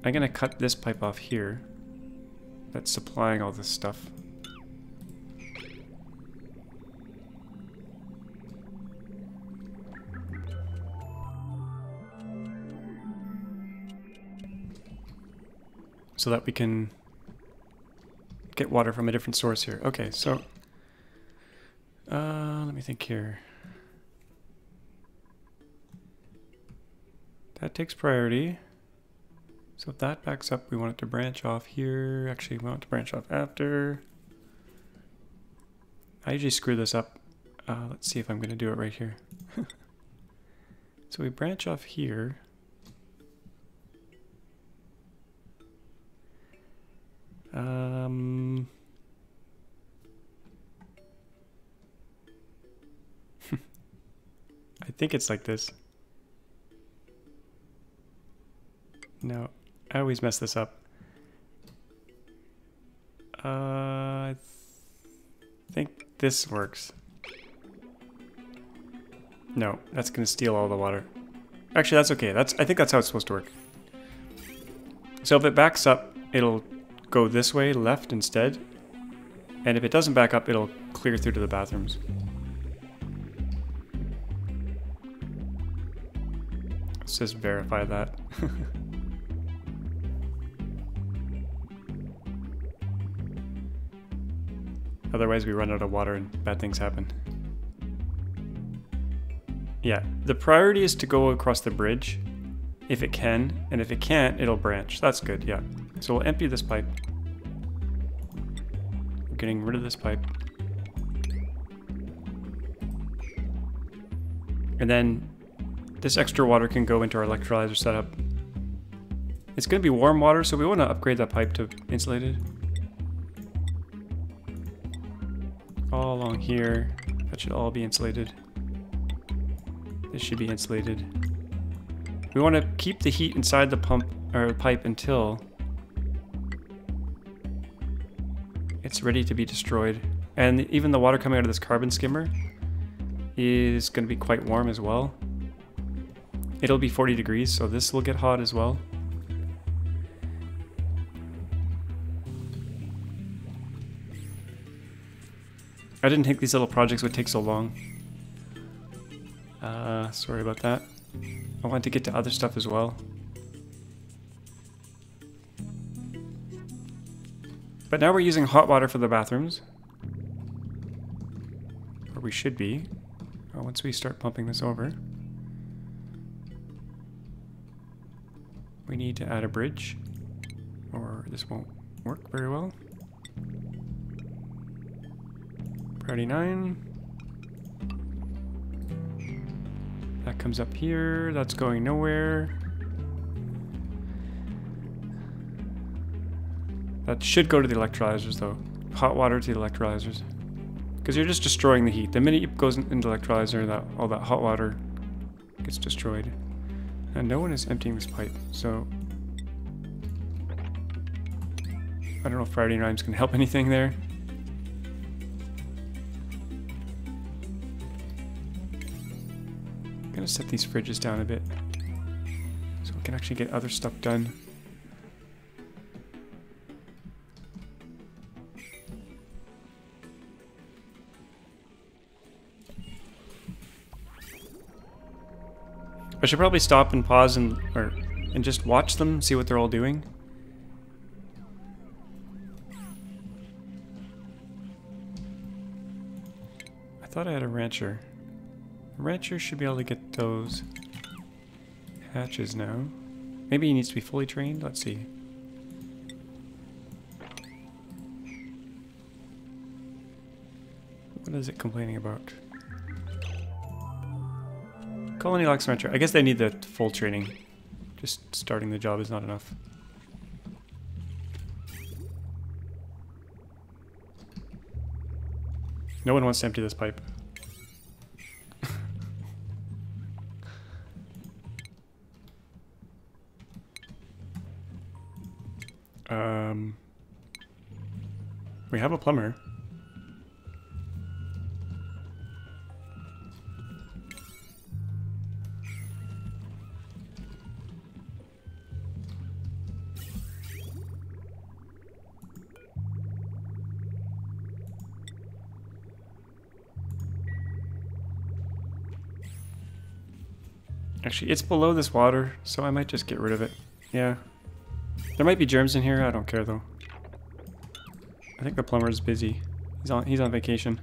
I'm gonna cut this pipe off here that's supplying all this stuff. So that we can get water from a different source here. Okay, so uh, let me think here. That takes priority. So if that backs up, we want it to branch off here. Actually, we want it to branch off after. I usually screw this up. Uh, let's see if I'm going to do it right here. [laughs] so we branch off here. Um, [laughs] I think it's like this. No, I always mess this up. Uh, I th think this works. No, that's gonna steal all the water. Actually, that's okay. That's I think that's how it's supposed to work. So if it backs up, it'll go this way, left instead. And if it doesn't back up, it'll clear through to the bathrooms. Let's just verify that. [laughs] Otherwise we run out of water and bad things happen. Yeah, the priority is to go across the bridge if it can, and if it can't, it'll branch. That's good, yeah. So we'll empty this pipe. Getting rid of this pipe. And then this extra water can go into our electrolyzer setup. It's going to be warm water, so we want to upgrade that pipe to insulated. All along here. That should all be insulated. This should be insulated. We want to keep the heat inside the pump or pipe until it's ready to be destroyed. And even the water coming out of this carbon skimmer is going to be quite warm as well. It'll be 40 degrees, so this will get hot as well. I didn't think these little projects would take so long. Uh, sorry about that. I want to get to other stuff as well. But now we're using hot water for the bathrooms. Or we should be. Oh, once we start pumping this over. We need to add a bridge. or this won't work very well. Priority 9. That comes up here. That's going nowhere. That should go to the electrolyzers, though. Hot water to the electrolyzers. Because you're just destroying the heat. The minute it goes into the electrolyzer, that all that hot water gets destroyed. And no one is emptying this pipe, so... I don't know if Friday Rhymes can help anything there. I'm gonna set these fridges down a bit so we can actually get other stuff done. I should probably stop and pause and or and just watch them, see what they're all doing. I thought I had a rancher. A rancher should be able to get those hatches now. Maybe he needs to be fully trained. Let's see. What is it complaining about? Colony lacks mentor. I guess they need the full training. Just starting the job is not enough. No one wants to empty this pipe. [laughs] um, we have a plumber. Actually, it's below this water, so I might just get rid of it. Yeah. There might be germs in here, I don't care though. I think the plumber's busy. He's on he's on vacation.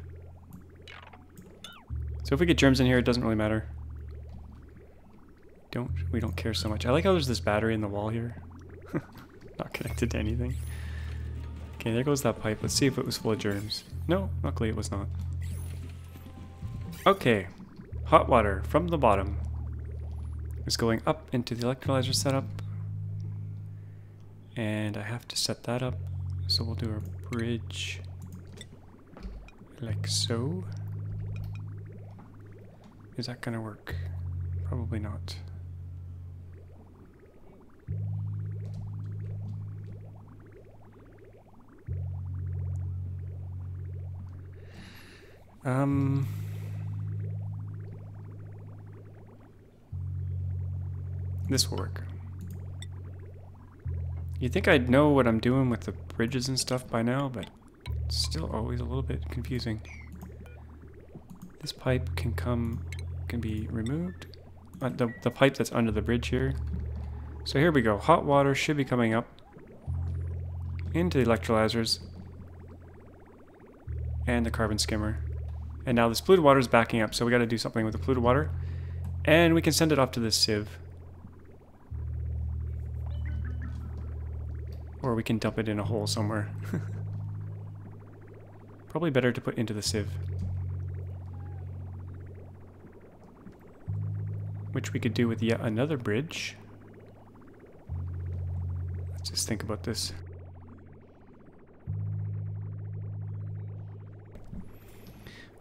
So if we get germs in here, it doesn't really matter. Don't we don't care so much. I like how there's this battery in the wall here. [laughs] not connected to anything. Okay, there goes that pipe. Let's see if it was full of germs. No, luckily it was not. Okay. Hot water from the bottom is going up into the electrolyzer setup. And I have to set that up. So we'll do a bridge like so. Is that gonna work? Probably not. Um... This will work. You'd think I'd know what I'm doing with the bridges and stuff by now, but it's still always a little bit confusing. This pipe can come, can be removed. Uh, the, the pipe that's under the bridge here. So here we go. Hot water should be coming up into the electrolyzers and the carbon skimmer. And now this polluted water is backing up, so we got to do something with the polluted water. And we can send it off to this sieve. Or we can dump it in a hole somewhere. [laughs] Probably better to put into the sieve. Which we could do with yet another bridge. Let's just think about this.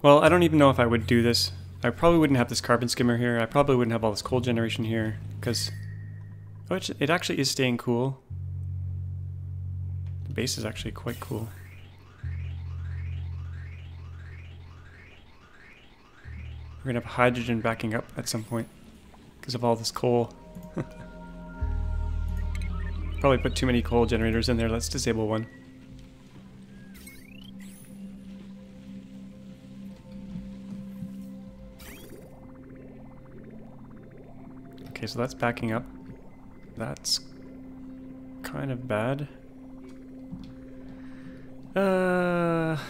Well, I don't even know if I would do this. I probably wouldn't have this carbon skimmer here. I probably wouldn't have all this coal generation here, because oh, it actually is staying cool base is actually quite cool. We're gonna have hydrogen backing up at some point because of all this coal. [laughs] Probably put too many coal generators in there. Let's disable one. Okay, so that's backing up. That's kind of bad. Uh. [laughs]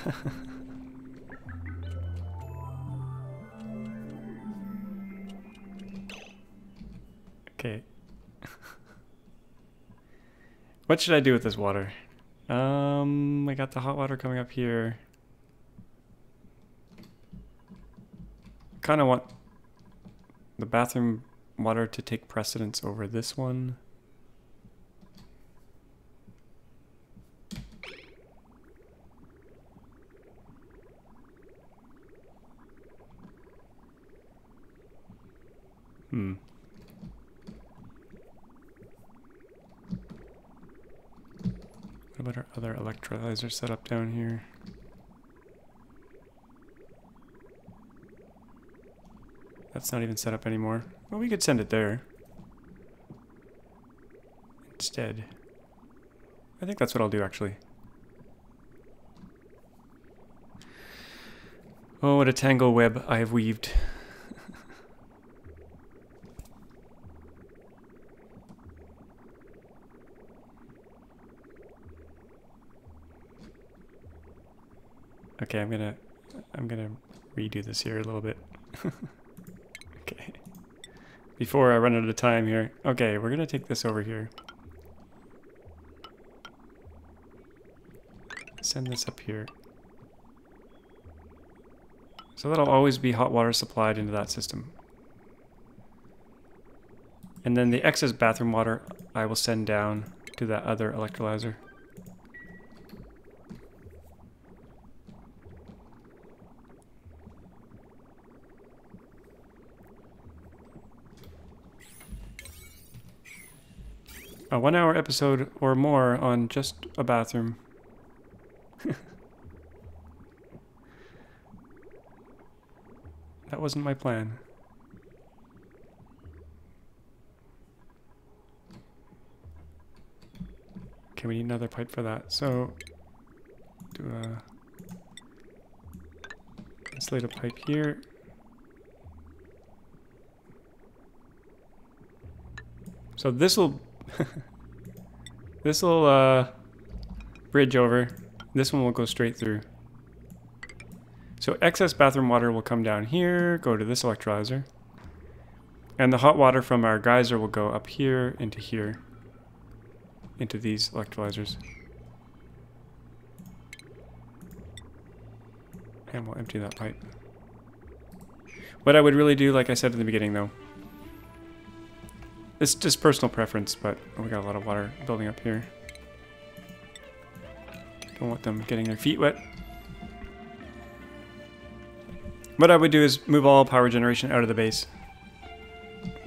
okay. [laughs] What should I do with this water? Um, I got the hot water coming up here. Kind of want the bathroom water to take precedence over this one. Hmm. What about our other electrolyzer setup down here? That's not even set up anymore. Well, we could send it there. Instead. I think that's what I'll do, actually. Oh, what a tangle web I have weaved. Okay, I'm gonna I'm gonna redo this here a little bit. [laughs] okay. Before I run out of time here. Okay, we're gonna take this over here. Send this up here. So that'll always be hot water supplied into that system. And then the excess bathroom water I will send down to that other electrolyzer. A one hour episode or more on just a bathroom. [laughs] that wasn't my plan. Okay, we need another pipe for that. So, do a insulate a pipe here. So this will [laughs] this will uh, bridge over. This one will go straight through. So excess bathroom water will come down here, go to this electrolyzer. And the hot water from our geyser will go up here into here. Into these electrolyzers. And we'll empty that pipe. What I would really do, like I said in the beginning though, it's just personal preference, but we got a lot of water building up here. Don't want them getting their feet wet. What I would do is move all power generation out of the base.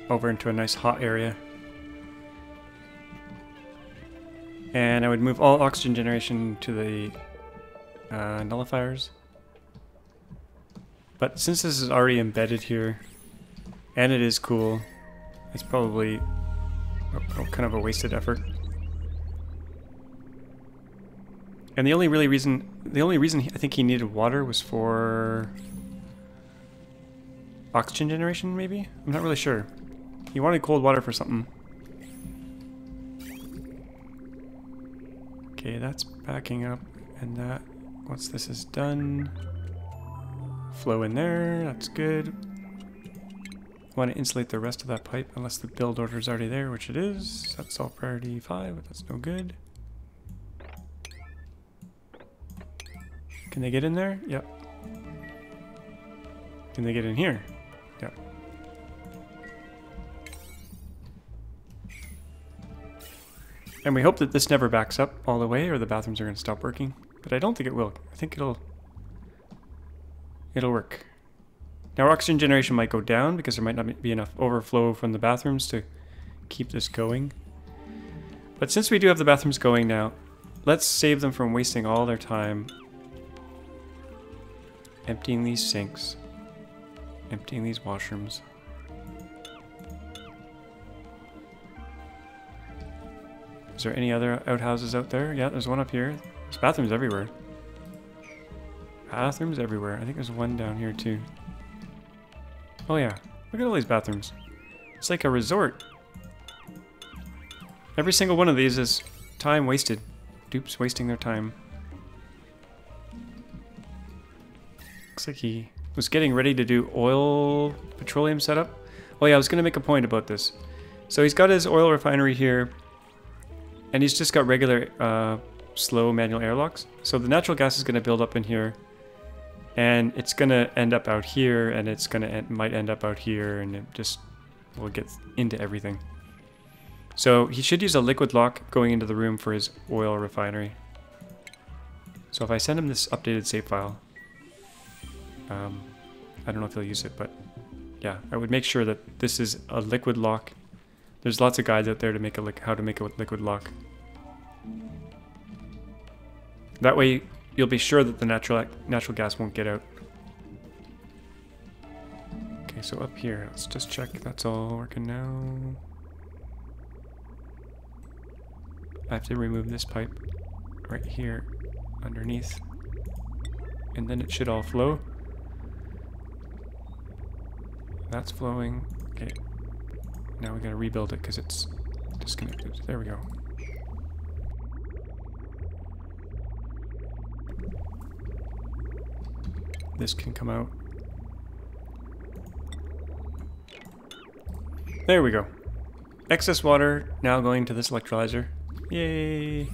Over into a nice hot area. And I would move all oxygen generation to the uh, nullifiers. But since this is already embedded here, and it is cool, it's probably a, kind of a wasted effort. And the only really reason, the only reason he, I think he needed water was for oxygen generation, maybe? I'm not really sure. He wanted cold water for something. Okay, that's backing up, and that, once this is done, flow in there, that's good want to insulate the rest of that pipe unless the build order is already there, which it is. That's all priority 5, but that's no good. Can they get in there? Yep. Can they get in here? Yep. And we hope that this never backs up all the way or the bathrooms are going to stop working. But I don't think it will. I think it'll... It'll work. Now oxygen generation might go down because there might not be enough overflow from the bathrooms to keep this going. But since we do have the bathrooms going now, let's save them from wasting all their time emptying these sinks, emptying these washrooms. Is there any other outhouses out there? Yeah, there's one up here. There's bathrooms everywhere. Bathrooms everywhere. I think there's one down here too. Oh yeah, look at all these bathrooms. It's like a resort. Every single one of these is time wasted. Dupes wasting their time. Looks like he was getting ready to do oil petroleum setup. Oh yeah, I was going to make a point about this. So he's got his oil refinery here. And he's just got regular uh, slow manual airlocks. So the natural gas is going to build up in here. And it's to end up out here. And it's going to might end up out here. And it just will get into everything. So he should use a liquid lock going into the room for his oil refinery. So if I send him this updated save file, um, I don't know if he'll use it, but yeah, I would make sure that this is a liquid lock. There's lots of guides out there to make a how to make a liquid lock. That way, you'll be sure that the natural natural gas won't get out. Okay, so up here, let's just check that's all working now. I have to remove this pipe right here underneath. And then it should all flow. That's flowing. Okay. Now we gotta rebuild it because it's disconnected. There we go. This can come out. There we go. Excess water now going to this electrolyzer. Yay!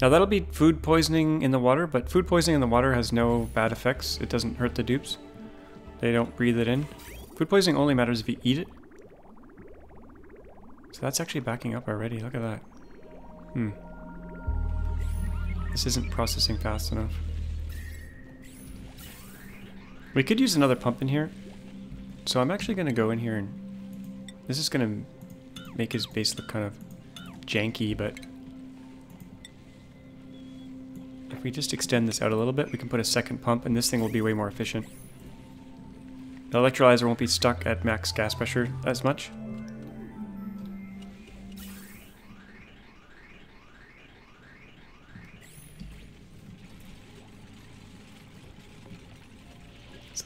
Now that'll be food poisoning in the water, but food poisoning in the water has no bad effects. It doesn't hurt the dupes. They don't breathe it in. Food poisoning only matters if you eat it. So that's actually backing up already. Look at that. Hmm. This isn't processing fast enough. We could use another pump in here. So I'm actually going to go in here and... This is going to make his base look kind of janky, but if we just extend this out a little bit, we can put a second pump, and this thing will be way more efficient. The electrolyzer won't be stuck at max gas pressure as much.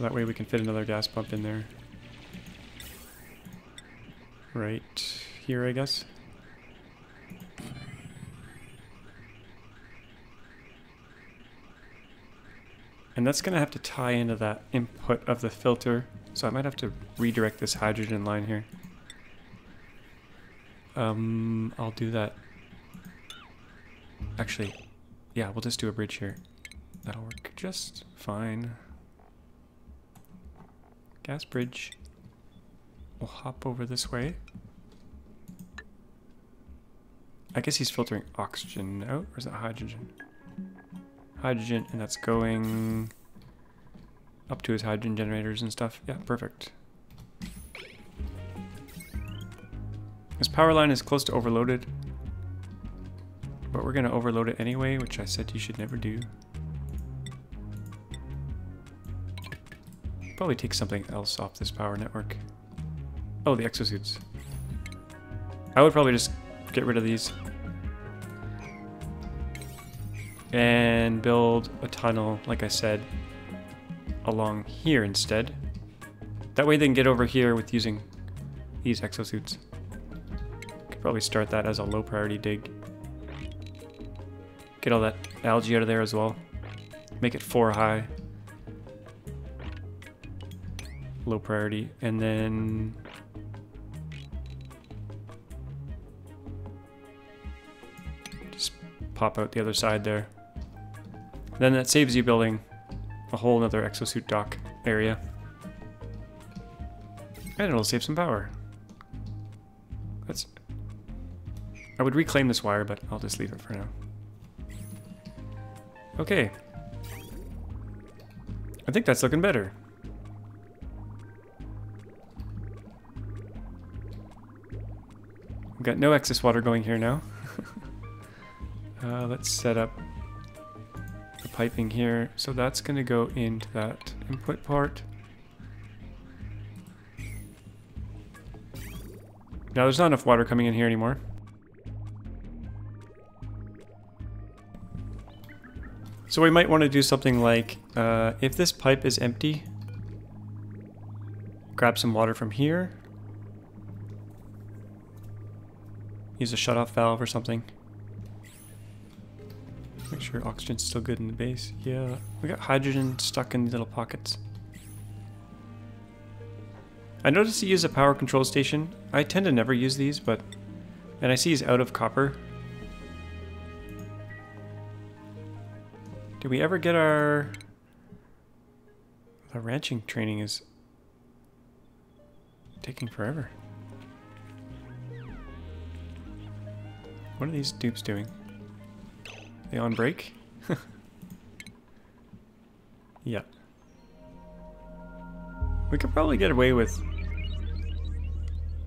So that way we can fit another gas pump in there. Right here, I guess. And that's going to have to tie into that input of the filter. So I might have to redirect this hydrogen line here. Um, I'll do that. Actually, yeah, we'll just do a bridge here. That'll work just fine. Gas bridge. We'll hop over this way. I guess he's filtering oxygen out, or is it hydrogen? hydrogen, and that's going up to his hydrogen generators and stuff. Yeah, perfect. This power line is close to overloaded, but we're going to overload it anyway, which I said you should never do. Probably take something else off this power network. Oh, the exosuits. I would probably just get rid of these. and build a tunnel, like I said, along here instead. That way they can get over here with using these exosuits. Could probably start that as a low priority dig. Get all that algae out of there as well. Make it 4 high. Low priority. And then... Just pop out the other side there. Then that saves you building a whole other exosuit dock area. And it'll save some power. That's... I would reclaim this wire, but I'll just leave it for now. Okay. I think that's looking better. Got no excess water going here now. [laughs] uh, let's set up the piping here. So that's going to go into that input part. Now there's not enough water coming in here anymore. So we might want to do something like, uh, if this pipe is empty, grab some water from here. Use a shut-off valve or something. Make sure oxygen's still good in the base. Yeah, we got hydrogen stuck in these little pockets. I noticed he used a power control station. I tend to never use these, but... And I see he's out of copper. Did we ever get our... The ranching training is taking forever. What are these dupes doing? They on break? [laughs] yeah. We could probably get away with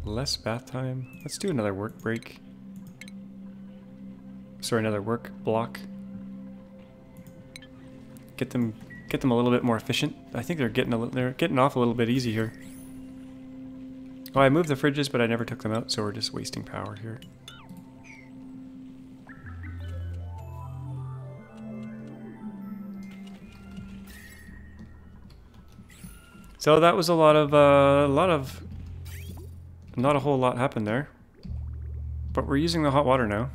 less bath time. Let's do another work break. Sorry, another work block. Get them get them a little bit more efficient. I think they're getting a they're getting off a little bit easy here. Oh, I moved the fridges, but I never took them out, so we're just wasting power here. So that was a lot of, uh, a lot of, not a whole lot happened there. But we're using the hot water now.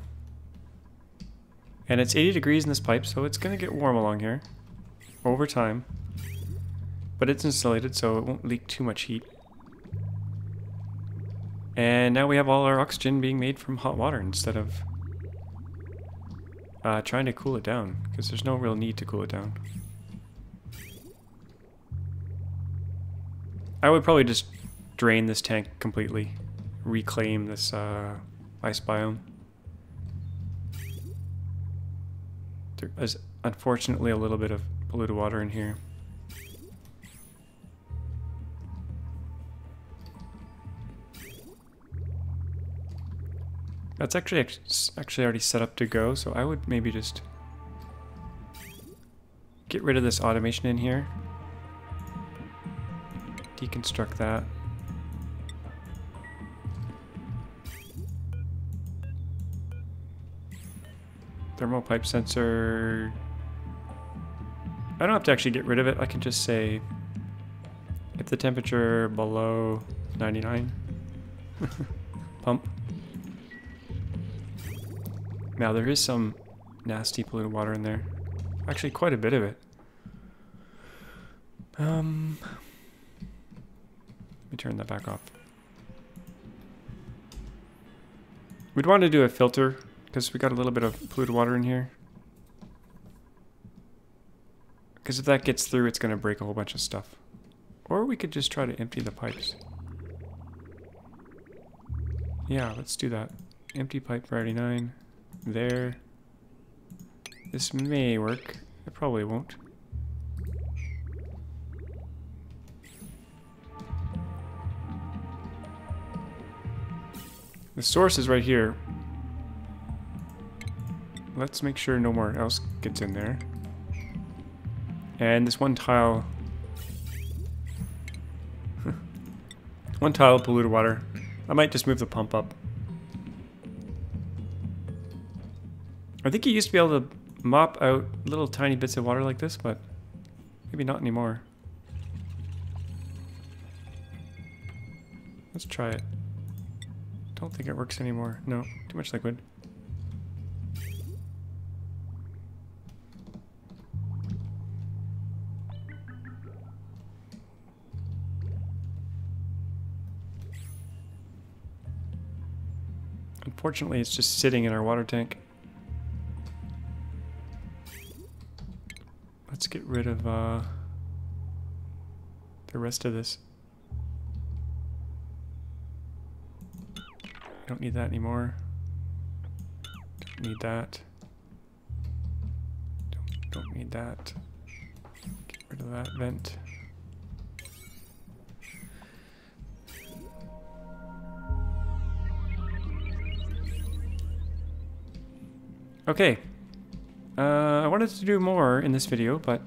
And it's 80 degrees in this pipe, so it's going to get warm along here over time. But it's insulated, so it won't leak too much heat. And now we have all our oxygen being made from hot water instead of uh, trying to cool it down, because there's no real need to cool it down. I would probably just drain this tank completely, reclaim this uh, ice biome. There is unfortunately a little bit of polluted water in here. That's actually actually already set up to go, so I would maybe just get rid of this automation in here. Deconstruct that. Thermal pipe sensor. I don't have to actually get rid of it. I can just say if the temperature below 99, [laughs] pump. Now there is some nasty polluted water in there. Actually quite a bit of it. Um, let me turn that back off. We'd want to do a filter because we got a little bit of polluted water in here. Because if that gets through, it's going to break a whole bunch of stuff. Or we could just try to empty the pipes. Yeah, let's do that. Empty pipe for 89. There. This may work. It probably won't. The source is right here. Let's make sure no more else gets in there. And this one tile... [laughs] one tile of polluted water. I might just move the pump up. I think you used to be able to mop out little tiny bits of water like this, but maybe not anymore. Let's try it. Don't think it works anymore. No, too much liquid. Unfortunately, it's just sitting in our water tank. Let's get rid of uh, the rest of this. Don't need that anymore. Don't need that. Don't, don't need that. Get rid of that vent. Okay. Uh, I wanted to do more in this video, but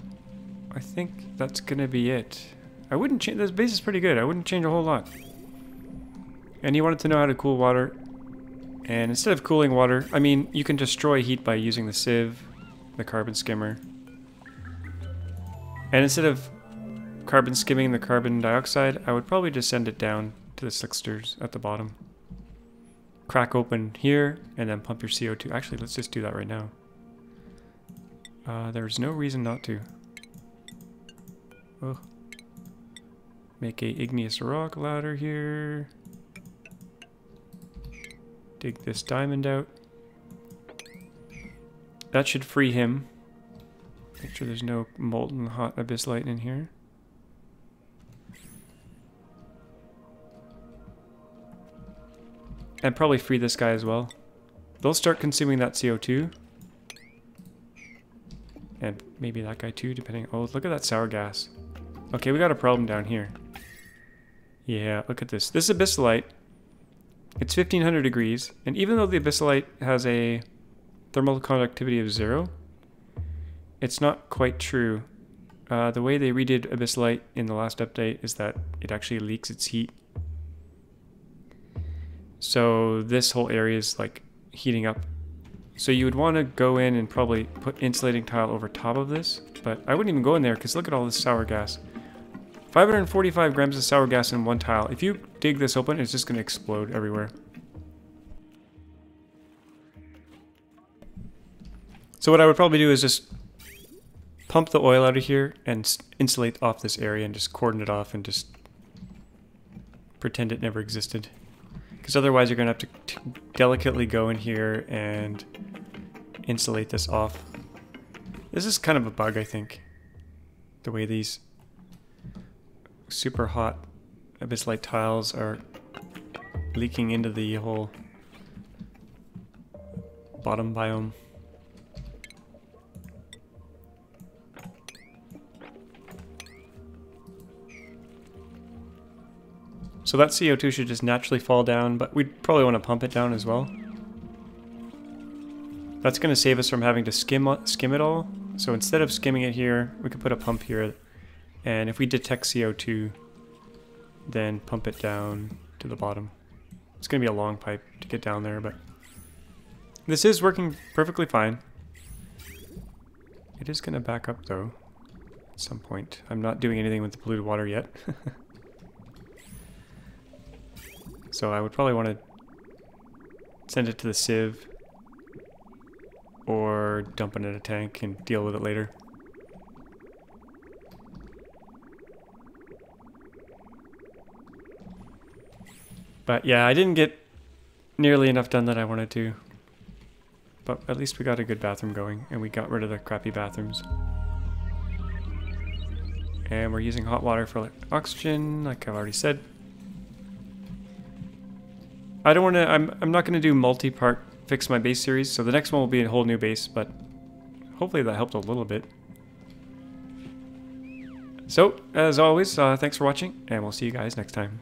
I think that's gonna be it. I wouldn't change, this base is pretty good. I wouldn't change a whole lot. And he wanted to know how to cool water. And instead of cooling water, I mean, you can destroy heat by using the sieve, the carbon skimmer. And instead of carbon skimming the carbon dioxide, I would probably just send it down to the slicksters at the bottom. Crack open here, and then pump your CO2. Actually, let's just do that right now. Uh, there's no reason not to. Oh. Make a igneous rock ladder here. Dig this diamond out. That should free him. Make sure there's no molten hot abyssalite in here. And probably free this guy as well. They'll start consuming that CO2. And maybe that guy too, depending... Oh, look at that sour gas. Okay, we got a problem down here. Yeah, look at this. This abyssalite, it's 1500 degrees, and even though the abyssalite has a thermal conductivity of zero, it's not quite true. Uh, the way they redid abyssalite in the last update is that it actually leaks its heat. So this whole area is like heating up. So you would want to go in and probably put insulating tile over top of this, but I wouldn't even go in there because look at all this sour gas. 545 grams of sour gas in one tile. If you dig this open, it's just going to explode everywhere. So what I would probably do is just pump the oil out of here and insulate off this area and just cordon it off and just pretend it never existed. Because otherwise you're going to have to delicately go in here and insulate this off. This is kind of a bug, I think. The way these super hot abyssalite tiles are leaking into the whole bottom biome. So that CO2 should just naturally fall down, but we'd probably want to pump it down as well. That's going to save us from having to skim skim it all. So instead of skimming it here, we could put a pump here and if we detect CO2, then pump it down to the bottom. It's going to be a long pipe to get down there, but this is working perfectly fine. It is going to back up though at some point. I'm not doing anything with the polluted water yet. [laughs] so I would probably want to send it to the sieve or dump it in a tank and deal with it later. But yeah, I didn't get nearly enough done that I wanted to. But at least we got a good bathroom going, and we got rid of the crappy bathrooms. And we're using hot water for like, oxygen, like I've already said. I don't want to, I'm, I'm not going to do multi-part fix my base series, so the next one will be a whole new base, but hopefully that helped a little bit. So, as always, uh, thanks for watching, and we'll see you guys next time.